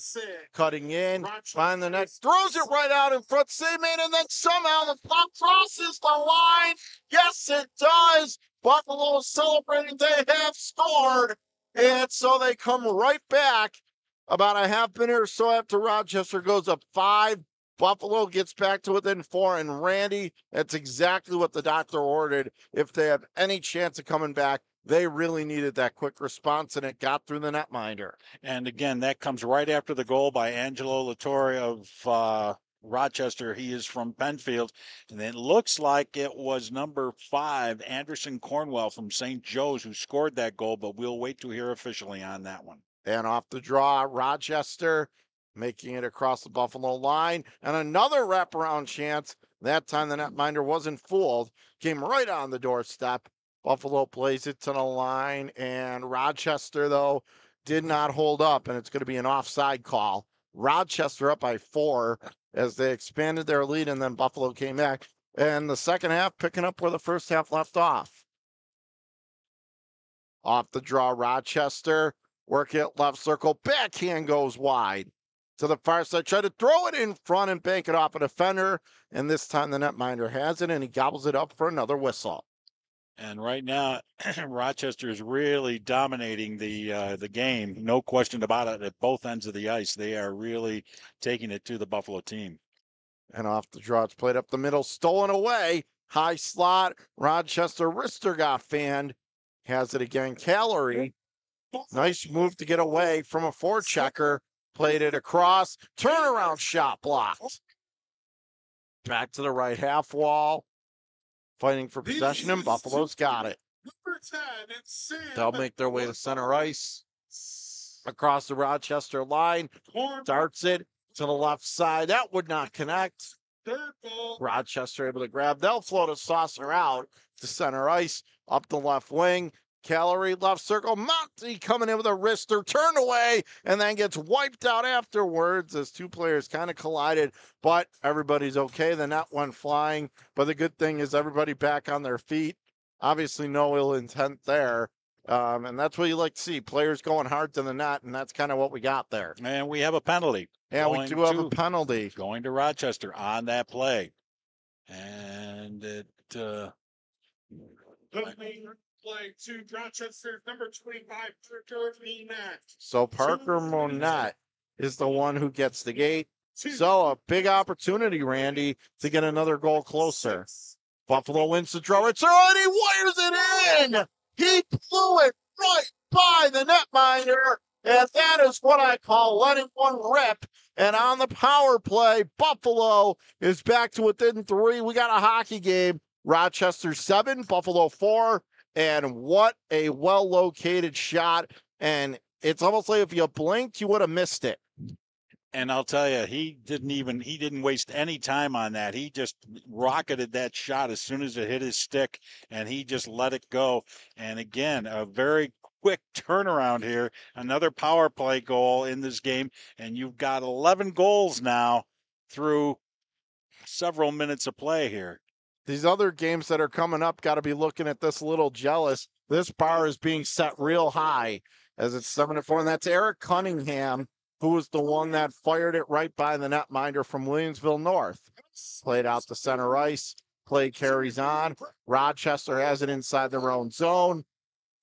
cutting in, find the net, throws it right out in front, save man, and then somehow the puck crosses the line. Yes, it does. Buffalo is celebrating they have scored, and so they come right back. About a half minute or so after Rochester goes up five Buffalo gets back to within four, and Randy, that's exactly what the doctor ordered. If they have any chance of coming back, they really needed that quick response, and it got through the netminder. And again, that comes right after the goal by Angelo Latore of uh, Rochester. He is from Penfield. And it looks like it was number five, Anderson Cornwell from St. Joe's, who scored that goal, but we'll wait to hear officially on that one. And off the draw, Rochester making it across the Buffalo line. And another wraparound chance. That time the netminder wasn't fooled. Came right on the doorstep. Buffalo plays it to the line. And Rochester, though, did not hold up. And it's going to be an offside call. Rochester up by four as they expanded their lead, and then Buffalo came back. And the second half picking up where the first half left off. Off the draw, Rochester. Work it left circle. Backhand goes wide to the far side. Try to throw it in front and bank it off a defender. And this time the netminder has it and he gobbles it up for another whistle. And right now, Rochester is really dominating the uh, the game. No question about it. At both ends of the ice, they are really taking it to the Buffalo team. And off the draw, it's played up the middle, stolen away. High slot. Rochester Rister got fanned. Has it again. Callery. Nice move to get away from a forechecker. Played it across. Turnaround shot blocked. Back to the right half wall. Fighting for possession, and Buffalo's got it. Number 10, it's Sam. They'll make their way to center ice. Across the Rochester line. Darts it to the left side. That would not connect. Rochester able to grab. They'll float a saucer out to center ice. Up the left wing. Callery left circle. Monty coming in with a wrister, turn away, and then gets wiped out afterwards as two players kind of collided. But everybody's okay. The net went flying. But the good thing is everybody back on their feet. Obviously, no ill intent there. Um, and that's what you like to see players going hard to the net, and that's kind of what we got there. And we have a penalty. Yeah, we do have to- a penalty. going to Rochester on that play. And it uh, The main play to Rochester, number 25, Jeremy Matt. So Parker Monette is the one who gets the gate. So a big opportunity, Randy, to get another goal closer. Buffalo wins the draw. It's already wires it in. He blew it right by the netminder. And that is what I call letting one rip. And on the power play, Buffalo is back to within three. We got a hockey game. Rochester seven, Buffalo four. And what a well located shot. And it's almost like if you blinked, you would have missed it. and I'll tell you, he didn't even he didn't waste any time on that. He just rocketed that shot as soon as it hit his stick, and he just let it go. And again, a very quick turnaround here. Another power play goal in this game, and you've got 11 goals now through several minutes of play here. These other games that are coming up got to be looking at this a little jealous. This bar is being set real high as it's seven to four, and that's Eric Cunningham, who was the one that fired it right by the netminder from Williamsville North. Played out to center ice. Play carries on. Rochester has it inside their own zone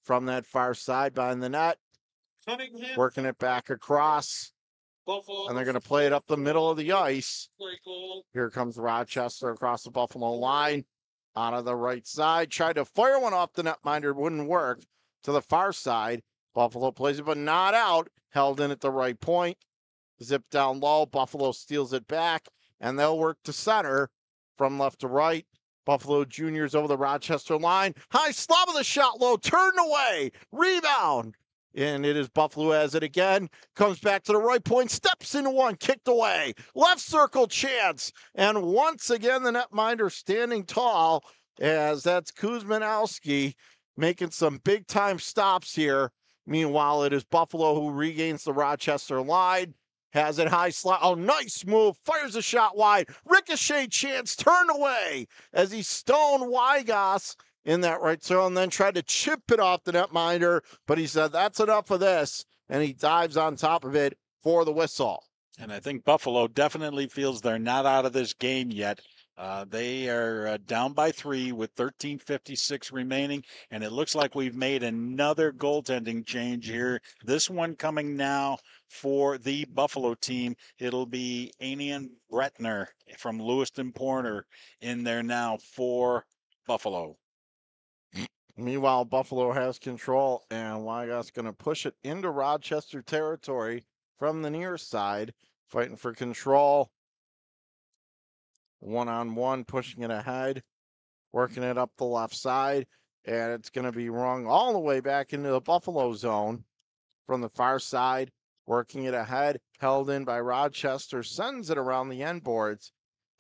from that far side behind the net, Cunningham, working it back across. And they're going to play it up the middle of the ice. Here comes Rochester across the Buffalo line. Out of the right side. Tried to fire one off the netminder. Wouldn't work. To the far side. Buffalo plays it, but not out. Held in at the right point. Zip down low. Buffalo steals it back. And they'll work to center from left to right. Buffalo Juniors over the Rochester line. High slob of the shot low. Turned away. Rebound. And it is Buffalo has it again. Comes back to the right point. Steps into one. Kicked away. Left circle chance. And once again, the netminder standing tall as that's Kuzmanowski making some big time stops here. Meanwhile, it is Buffalo who regains the Rochester line. Has it high slot. Oh, nice move. Fires a shot wide. Ricochet chance. Turned away as he stoned Wygoss in that right circle and then tried to chip it off the netminder. But he said, that's enough of this. And he dives on top of it for the whistle. And I think Buffalo definitely feels they're not out of this game yet. Uh, they are uh, down by three with 13:56 remaining, and it looks like we've made another goaltending change here. This one coming now for the Buffalo team. It'll be Anian Bretner from Lewiston Porter in there now for Buffalo. Meanwhile, Buffalo has control, and Wygot's going to push it into Rochester territory from the near side, fighting for control. One on one, pushing it ahead, working it up the left side, and it's going to be rung all the way back into the Buffalo zone from the far side, working it ahead, held in by Rochester, sends it around the end boards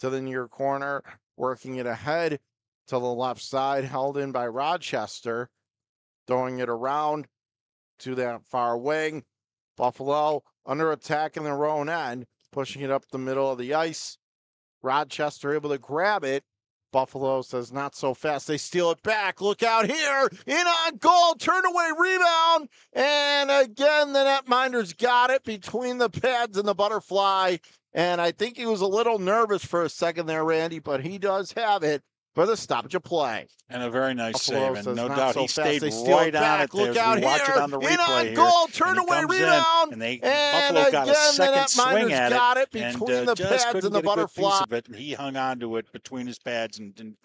to the near corner, working it ahead to the left side, held in by Rochester, throwing it around to that far wing. Buffalo under attack in their own end, pushing it up the middle of the ice. Rochester able to grab it. Buffalo says not so fast. They steal it back. Look out here. In on goal. Turn away rebound. And again, the netminder's got it between the pads and the butterfly. And I think he was a little nervous for a second there, Randy, but he does have it for the stoppage of play. And a very nice Buffalo save, and no doubt so he stayed right on it. Look as out watch here. it on the In on goal. Turn away comes in, rebound. and they And Buffalo got a second swing at got it and between uh, the pads and the get a good piece butterfly. of it, and he hung on to it between his pads and and,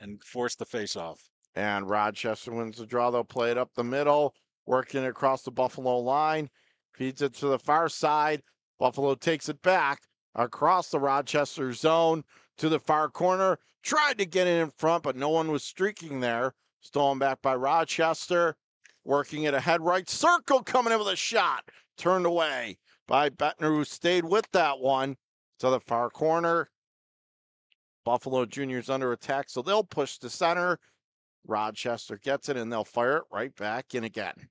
and forced the face off. And Rochester wins the draw. They'll play it up the middle, working across the Buffalo line, feeds it to the far side. Buffalo takes it back across the Rochester zone to the far corner. Tried to get it in front, but no one was streaking there. Stolen back by Rochester. Working it ahead right circle, coming in with a shot. Turned away by Bretner, who stayed with that one to the far corner. Buffalo Juniors under attack, so they'll push to center. Rochester gets it and they'll fire it right back in again.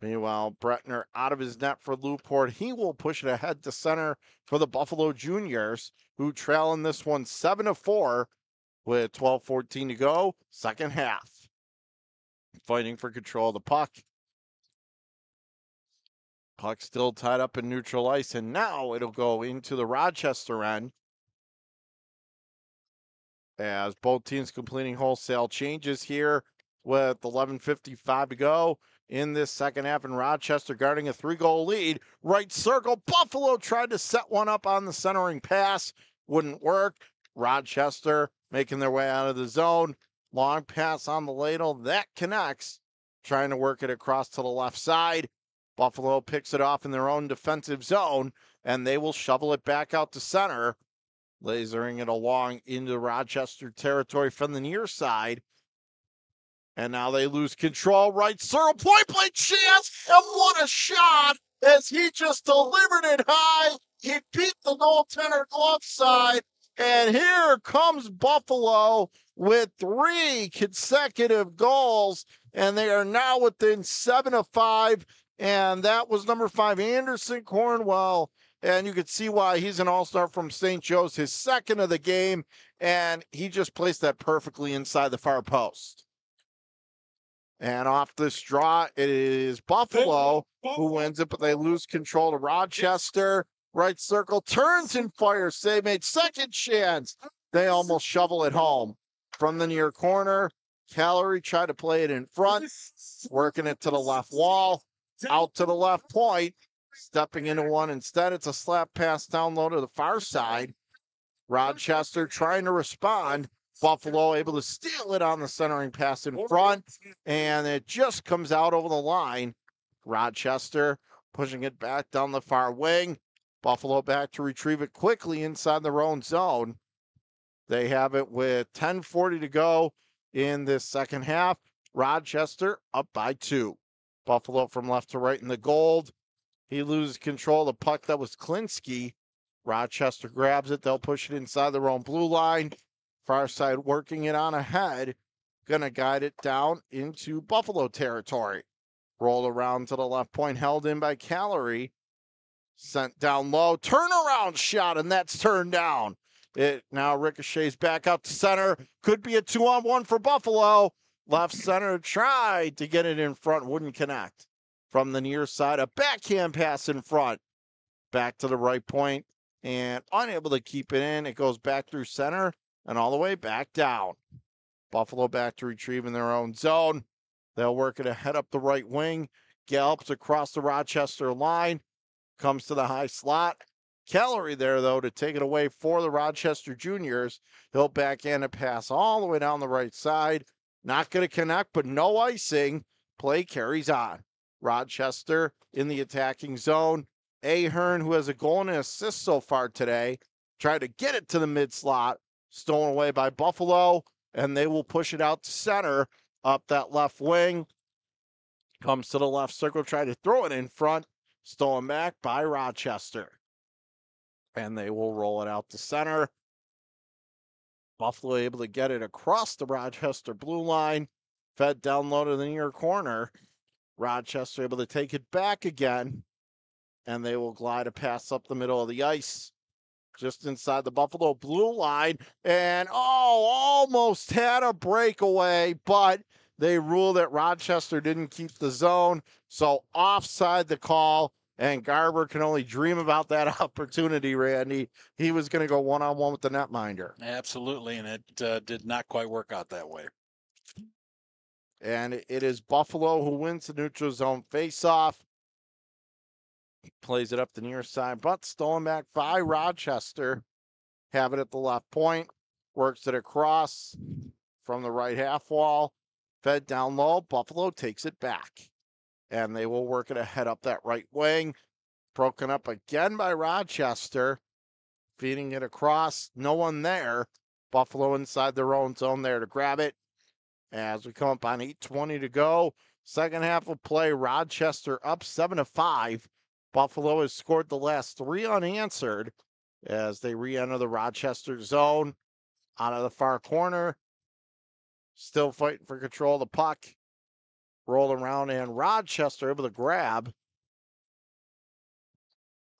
Meanwhile, Bretner out of his net for Newport. He will push it ahead to center for the Buffalo Juniors, who trail in this one 7 to 4 with 12 14 to go. Second half. Fighting for control of the puck. Puck still tied up in neutral ice, and now it'll go into the Rochester end as both teams completing wholesale changes here with 11.55 to go in this second half and rochester guarding a three goal lead. Right circle buffalo tried to set one up on the centering pass wouldn't work. Rochester making their way out of the zone. Long pass on the ladle that connects. Trying to work it across to the left side. Buffalo picks it off in their own defensive zone and they will shovel it back out to center. Lasering it along into Rochester territory from the near side. And now they lose control. Right circle, point blank chance, and what a shot as he just delivered it high. He beat the goaltender glove side. And here comes Buffalo with three consecutive goals, and they are now within seven of five. And that was number five, Anderson Cornwell and you could see why he's an all-star from St. Joe's, his second of the game, and he just placed that perfectly inside the far post. And off this draw, it is Buffalo who wins it, but they lose control to Rochester. Right circle turns and fires. They made second chance. They almost shovel it home from the near corner. Callery tried to play it in front, working it to the left wall, out to the left point stepping into one. Instead, it's a slap pass down low to the far side. Rochester trying to respond. Buffalo able to steal it on the centering pass in front, and it just comes out over the line. Rochester pushing it back down the far wing. Buffalo back to retrieve it quickly inside their own zone. They have it with 10:40 to go in this second half. Rochester up by two. Buffalo from left to right in the gold. He loses control of the puck that was Klinsky. Rochester grabs it. They'll push it inside their own blue line. Far side working it on ahead. Gonna guide it down into Buffalo territory. Rolled around to the left point, held in by Callery. Sent down low. Turnaround shot, and that's turned down. It now ricochets back up to center. Could be a two on one for Buffalo. Left center tried to get it in front, wouldn't connect from the near side. A backhand pass in front. Back to the right and unable to keep it in. It goes back through center and all the way back down. Buffalo back to retrieve in their own zone. They'll work it ahead up the right wing, gallops across the Rochester line, comes to the high slot. Callery there, though, to take it away for the Rochester Juniors. He'll backhand a pass all the way down the right side. Not going to connect, but no icing. Play carries on. Rochester in the attacking zone. Ahern, who has a goal and an assist so far today, tried to get it to the mid slot, stolen away by Buffalo, and they will push it out to center up that left wing. Comes to the left circle, try to throw it in front, stolen back by Rochester. And they will roll it out to center. Buffalo able to get it across the Rochester blue line. Fed down low to the near corner. Rochester able to take it back again. And they will glide a pass up the middle of the ice. Just inside the Buffalo blue line. And oh, almost had a breakaway, but they rule that Rochester didn't keep the zone. So offside the call. And Garber can only dream about that opportunity, Randy. He was going to go one on one with the netminder. Absolutely, and it uh, did not quite work out that way. And it is Buffalo who wins the neutral zone faceoff. Plays it up the near side, but stolen back by Rochester. Have it at the left point. Works it across from the right half wall. Fed down low. Buffalo takes it back and they will work it ahead up that right wing. Broken up again by Rochester, feeding it across. No one there. Buffalo inside their own zone there to grab it. As we come up on 8:20 to go, second half of play. Rochester up seven to five. Buffalo has scored the last three unanswered as they re-enter the Rochester zone out of the far corner. Still fighting for control of the puck roll around and Rochester able to grab.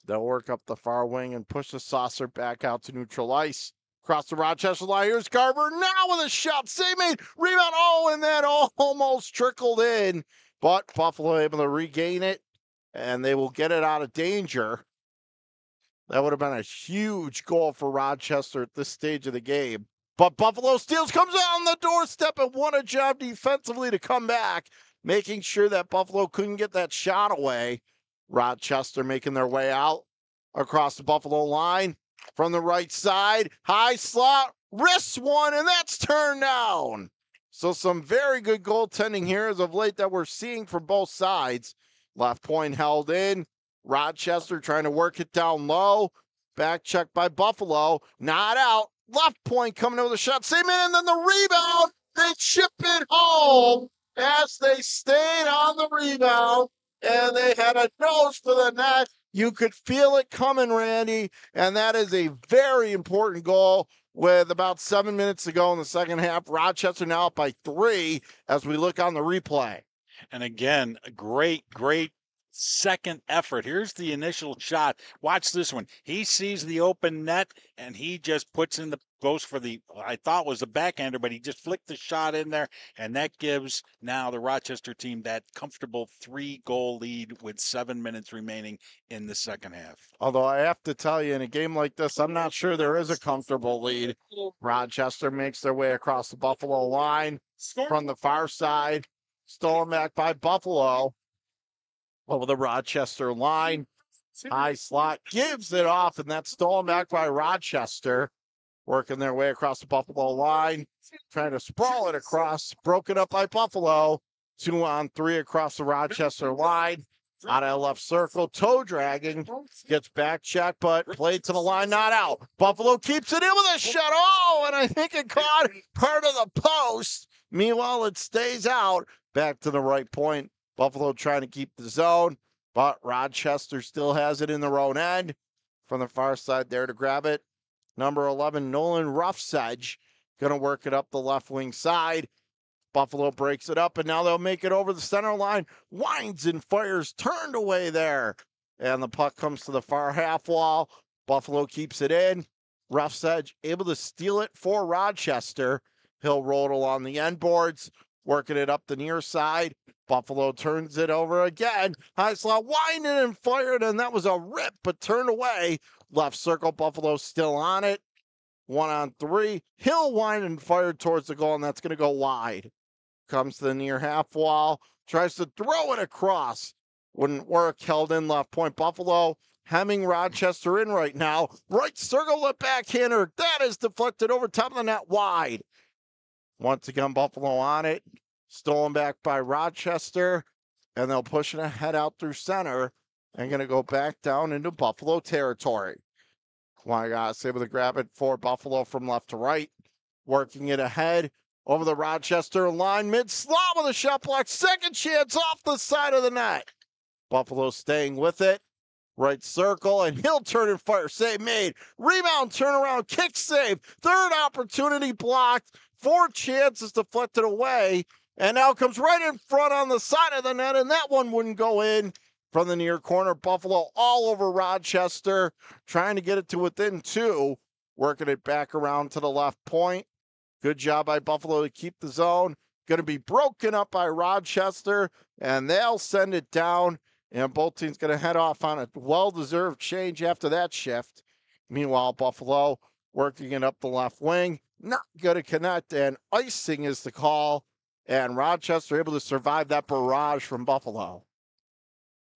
They'll work up the far wing and push the saucer back out to neutral ice. Across the Rochester line. Here's Garber now with a shot. Save made. Rebound. Oh, and that almost trickled in. But Buffalo able to regain it. And they will get it out of danger. That would have been a huge goal for Rochester at this stage of the game. But Buffalo Steels comes out on the doorstep and won a job defensively to come back making sure that Buffalo couldn't get that shot away. Rochester making their way out across the Buffalo line from the right side. High slot, wrists one, and that's turned down. So, some very good goaltending here as of late that we're seeing from both sides. Left point held in. Rochester trying to work it down low. Back check by Buffalo. Not out. Left point coming over the shot. Same in, and then the rebound. They chip it home as they stayed on the rebound and they had a nose for the net. You could feel it coming, Randy, and that is a very important goal. With about seven minutes to go in the second half, Rochester now up by three as we look on the replay. And again, a great, great second effort. Here's the initial shot. Watch this one. He sees the open net and he just puts in the goes for the I thought was the backhander, but he just flicked the shot in there, and that gives now the Rochester team that comfortable three goal lead with seven minutes remaining in the second half. Although I have to tell you, in a game like this, I'm not sure there is a comfortable lead. Rochester makes their way across the Buffalo line from the far side, stolen back by Buffalo over the Rochester line. High slot gives it off, and that's stolen back by Rochester working their way across the Buffalo line, trying to sprawl it across, broken up by Buffalo. Two on three across the Rochester line. Out of left circle, toe dragging, gets back check, but played to the line, not out. Buffalo keeps it in with a shot. Oh, and I think it caught part of the post. Meanwhile, it stays out. Back to the right point. Buffalo trying to keep the zone, but Rochester still has it in their own end. From the far side there to grab it. Number 11, Nolan Roughsedge, going to work it up the left wing side. Buffalo breaks it up, and now they'll make it over the center line. Winds and fires turned away there. And the puck comes to the far half wall. Buffalo keeps it in. Roughsedge able to steal it for Rochester. He'll roll it along the end boards. Working it up the near side. Buffalo turns it over again. Slot winding and fired, and that was a rip, but turned away. Left circle, Buffalo still on it. One on three. Hill winding and fired towards the goal, and that's going to go wide. Comes to the near half wall, tries to throw it across. Wouldn't work. Held in left point. Buffalo hemming Rochester in right now. Right circle, the backhander. That is deflected over top of the net wide. Once again, Buffalo on it. Stolen back by Rochester. And they'll push it ahead out through center and going to go back down into Buffalo territory. Wygos able to grab it for Buffalo from left to right. Working it ahead over the Rochester line. Mid slot with a shot block. Second chance off the side of the net. Buffalo staying with it. Right circle, and he'll turn and fire. Save made. Rebound, turnaround, kick save. Third opportunity blocked. Four chances deflected away. And now comes right in front on the side of the net, and that one wouldn't go in from the near corner. Buffalo all over Rochester, trying to get it to within two, working it back around to the left point. Good job by Buffalo to keep the zone. Going to be broken up by Rochester, and they'll send it down. And both teams going to head off on a well deserved change after that shift. Meanwhile, Buffalo working it up the left wing. Not going to connect, and icing is the call. And Rochester able to survive that barrage from Buffalo.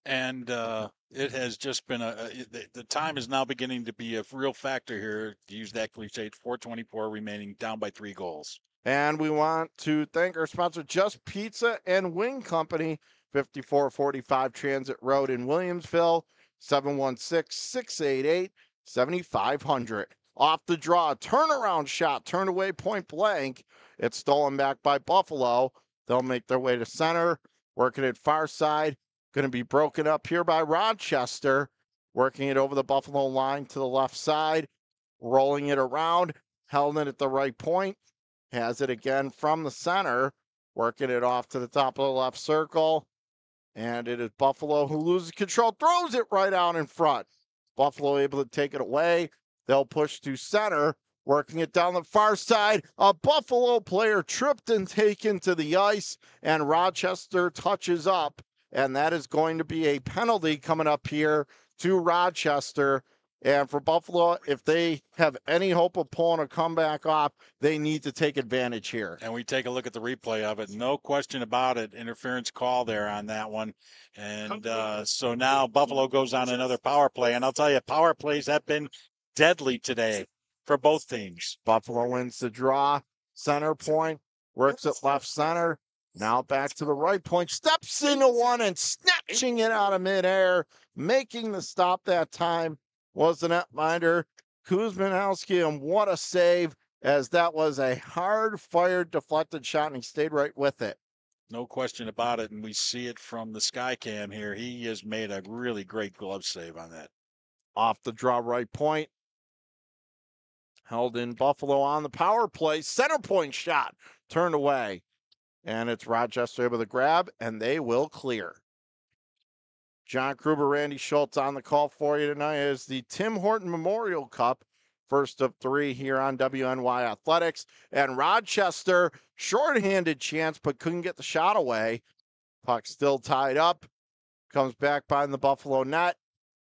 And uh, it has just been a, a the, the time is now beginning to be a real factor here. To use that cliche, 424 remaining, down by three goals. And we want to thank our sponsor, Just Pizza and Wing Company, 5445 Transit Road in Williamsville, 716 688 7500. Off the draw, turnaround shot, turned away point blank. It's stolen back by Buffalo. They'll make their way to center, working it far side. Going to be broken up here by Rochester, working it over the Buffalo line to the left side, rolling it around, held it at the right point. Has it again from the center, working it off to the top of the left circle. And it is Buffalo who loses control, throws it right out in front. Buffalo able to take it away. They'll push to center, working it down the far side. A Buffalo player tripped and taken to the ice, and Rochester touches up. And that is going to be a penalty coming up here to Rochester. And for Buffalo, if they have any hope of pulling a comeback off, they need to take advantage here. And we take a look at the replay of it. No question about it. Interference call there on that one. And uh, so now Buffalo goes on another power play. And I'll tell you, power plays have been deadly today for both teams. Buffalo wins the draw. Center point, works at left center. Now back to the right point, steps into one and snatching it out of midair, making the stop that time was the netminder Kuzmanowski, and what a save! As that was a hard fired deflected shot, and he stayed right with it. No question about it, and we see it from the sky cam here. He has made a really great glove save on that. Off the draw right point, held in Buffalo on the power play, center point shot turned away, and it's Rochester able to grab, and they will clear. John Kruber, Randy Schultz on the call for you tonight is the Tim Horton Memorial Cup. First of three here on WNY Athletics. And Rochester, shorthanded chance, but couldn't get the shot away. Puck still tied up. Comes back behind the Buffalo net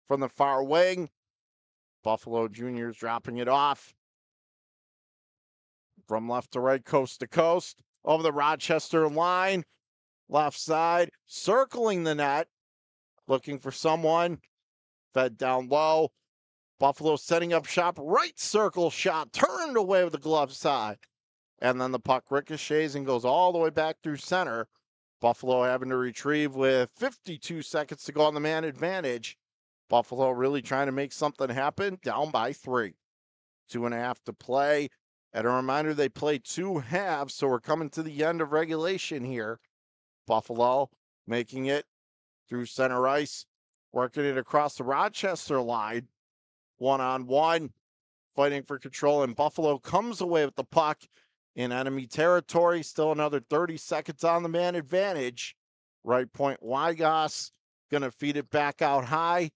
from the far wing. Buffalo Juniors dropping it off. From left to right, coast to coast. Over the Rochester line. Left side, circling the net looking for someone. Fed down low. Buffalo setting up shop. Right circle shot. Turned away with the glove side. And then the puck ricochets and goes all the way back through center. Buffalo having to retrieve with 52 seconds to go on the man advantage. Buffalo really trying to make something happen. Down by three. Two and a half to play. And a reminder they play two halves, so we're coming to the end of regulation here. Buffalo making it through center ice, working it across the Rochester line, one on one, fighting for control. And Buffalo comes away with the puck in enemy territory. Still another 30 seconds on the man advantage. Right point, Wygos going to feed it back out high.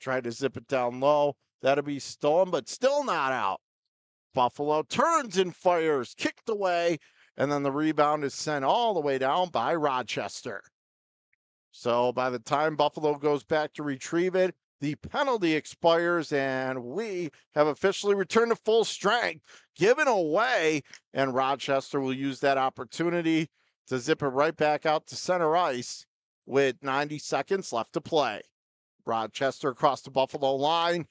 Try to zip it down low. That'll be stolen, but still not out. Buffalo turns and fires, kicked away, And then the rebound is sent all the way down by Rochester. So by the time Buffalo goes back to retrieve it, the penalty expires and we have officially returned to full strength, given away. And Rochester will use that opportunity to zip it right back out to center ice with 90 seconds left to play. Rochester across the Buffalo line.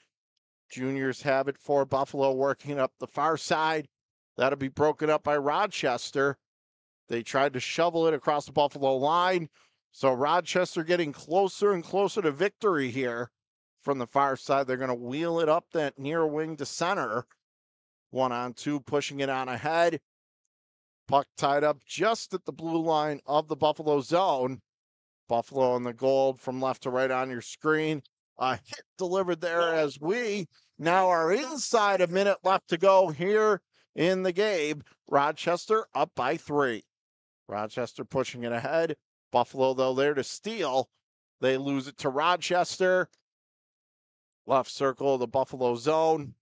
Juniors have it for Buffalo working up the far side. That'll be broken up by Rochester. They tried to shovel it across the Buffalo line. So Rochester getting closer and closer to victory here from the far side. They're going to wheel it up that near wing to center. One on two, pushing it on ahead. Puck tied up just at the blue line of the Buffalo zone. Buffalo on the gold from left to right on your screen. A hit delivered there as we now are inside a minute left to go here in the game. Rochester up by three. Rochester pushing it ahead. Buffalo, though, there to steal. They lose it to Rochester. Left circle of the Buffalo zone.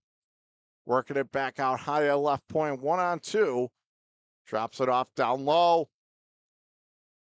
Working it back out high at left point. point, one on two. Drops it off down low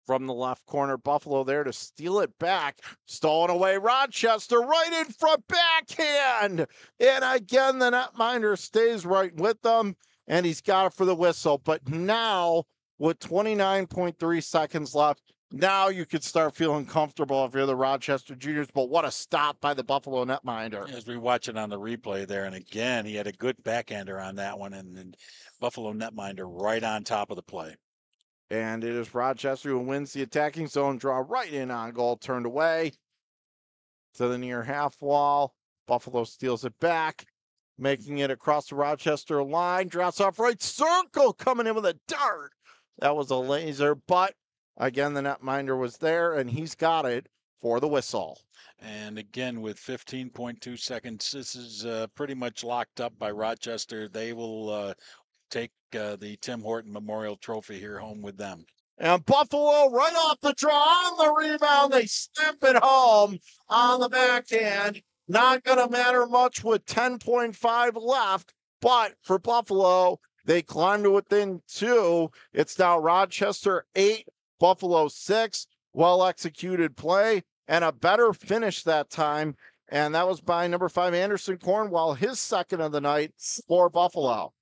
from the left corner. Buffalo there to steal it back. Stolen away. Rochester right in front backhand. And again, the netminder stays right with them and he's got it for the whistle. But now, with 29.3 seconds left, now you could start feeling comfortable if you're the Rochester Juniors. But what a stop by the Buffalo netminder. As we watch it on the replay there, and again, he had a good backhander on that one, and, and Buffalo netminder right on top of the play. And it is Rochester who wins the attacking zone draw right in on goal, turned away to the near half wall. Buffalo steals it back, making it across the Rochester line. Drops off right circle, coming in with a dart. That was a laser, but again, the netminder was there, and he's got it for the whistle. And again, with 15.2 seconds, this is uh, pretty much locked up by Rochester. They will uh, take uh, the Tim Horton Memorial Trophy here home with them. And Buffalo right off the draw on the rebound. They stamp it home on the backhand. Not going to matter much with 10.5 left, but for Buffalo, they climb to within two. It's now Rochester eight, Buffalo six. Well executed play and a better finish that time. And that was by number five, Anderson Cornwell, his second of the night for Buffalo.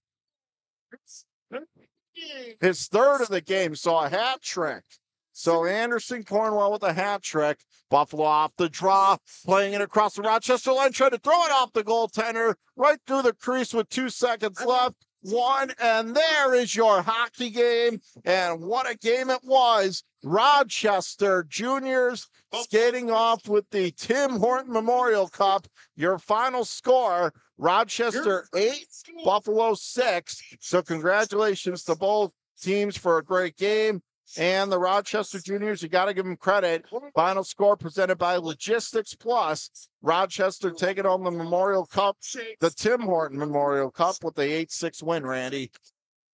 His third of the game saw a hat trick. So Anderson Cornwell with a hat trick. Buffalo off the draw, playing it across the Rochester line, trying to throw it off the goaltender, right through the crease with two seconds left. One, and there is your hockey game. And what a game it was. Rochester Juniors skating off with the Tim Horton Memorial Cup. Your final score Rochester 8, Buffalo 6. So, congratulations to both teams for a great game. And the Rochester Juniors, you got to give them credit. Final score presented by Logistics Plus. Rochester taking home the Memorial Cup, the Tim Horton Memorial Cup with the 8 6 win, Randy.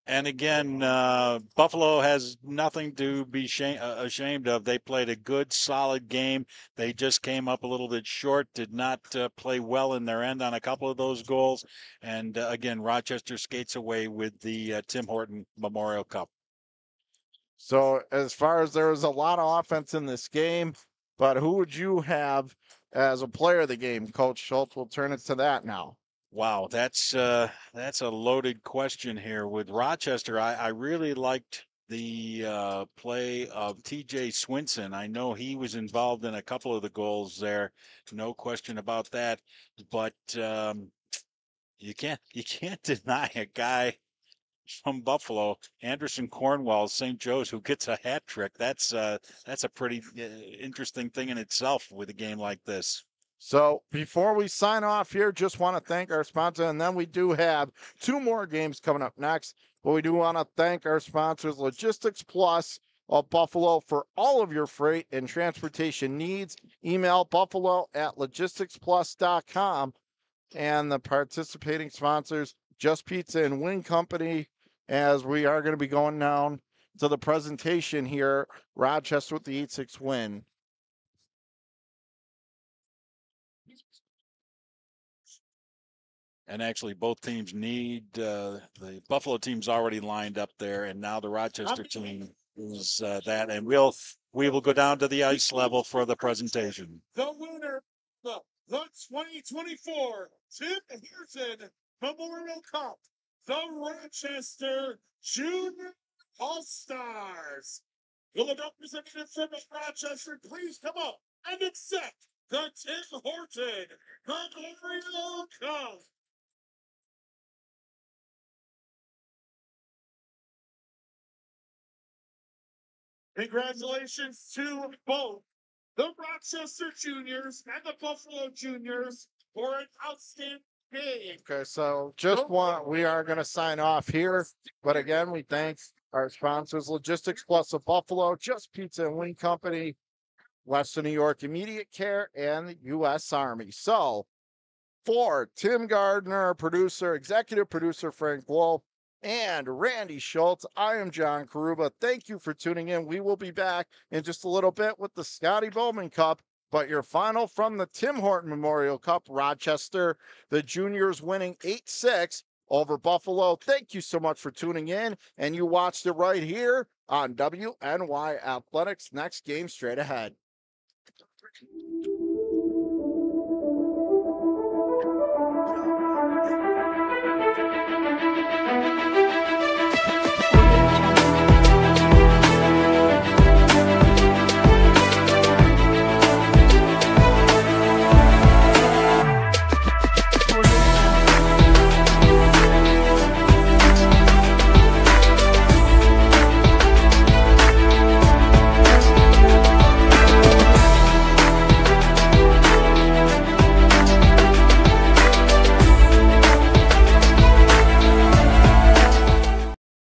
And again, uh, Buffalo has nothing to be shame, uh, ashamed of. They played a good, solid game. They just came up a little bit short, did not uh, play well in their end on a couple of those goals. And uh, again, Rochester skates away with the uh, Tim Horton Memorial Cup. So, as far as there was a lot of offense in this game, but who would you have as a player of the game? Coach Schultz will turn it to that now. Wow, that's uh, that's a loaded question here. With Rochester, I, I really liked the uh, play of T.J. Swinson. I know he was involved in a couple of the goals there, no question about that. But um, you can't you can't deny a guy from Buffalo, Anderson Cornwell, St. Joe's, who gets a hat trick. That's uh, that's a pretty uh, interesting thing in itself with a game like this. So before we sign off here, just want to thank our sponsor, and then we do have two more games coming up next. But we do want to thank our sponsors, Logistics Plus of Buffalo, for all of your freight and transportation needs. Email buffalo at logisticsplus.com. And the participating sponsors, Just Pizza and Wing Company, as we are going to be going down to the presentation here. Rochester with the 8 6 win. And actually, both teams need uh, the Buffalo team's already lined up there, and now the Rochester team is uh, that. And we'll we will go down to the ice level for the presentation. The winner, the, the 2024 Tim Horton Memorial Cup, the Rochester Junior All Stars. Will the representative from Rochester please come up and accept the Tim Horton Memorial Cup? Congratulations to both the Rochester Juniors and the Buffalo Juniors for an outstanding. Okay, so just one, we are going to sign off here. But again, we thank our sponsors, Logistics Plus of Buffalo, Just Pizza and Wing Company, Western New York Immediate Care, and the U.S. Army. So for Tim Gardner, producer, executive producer Frank Wolf, and Randy Schultz, I am John Karuba. Thank you for tuning in. We will be back in just a little bit with the Scotty Bowman Cup. But your final from the Tim Horton Memorial Cup, Rochester, the juniors winning 8 6 over Buffalo. Thank you so much for tuning in. And you watched it right here on WNY Athletics. Next game straight ahead.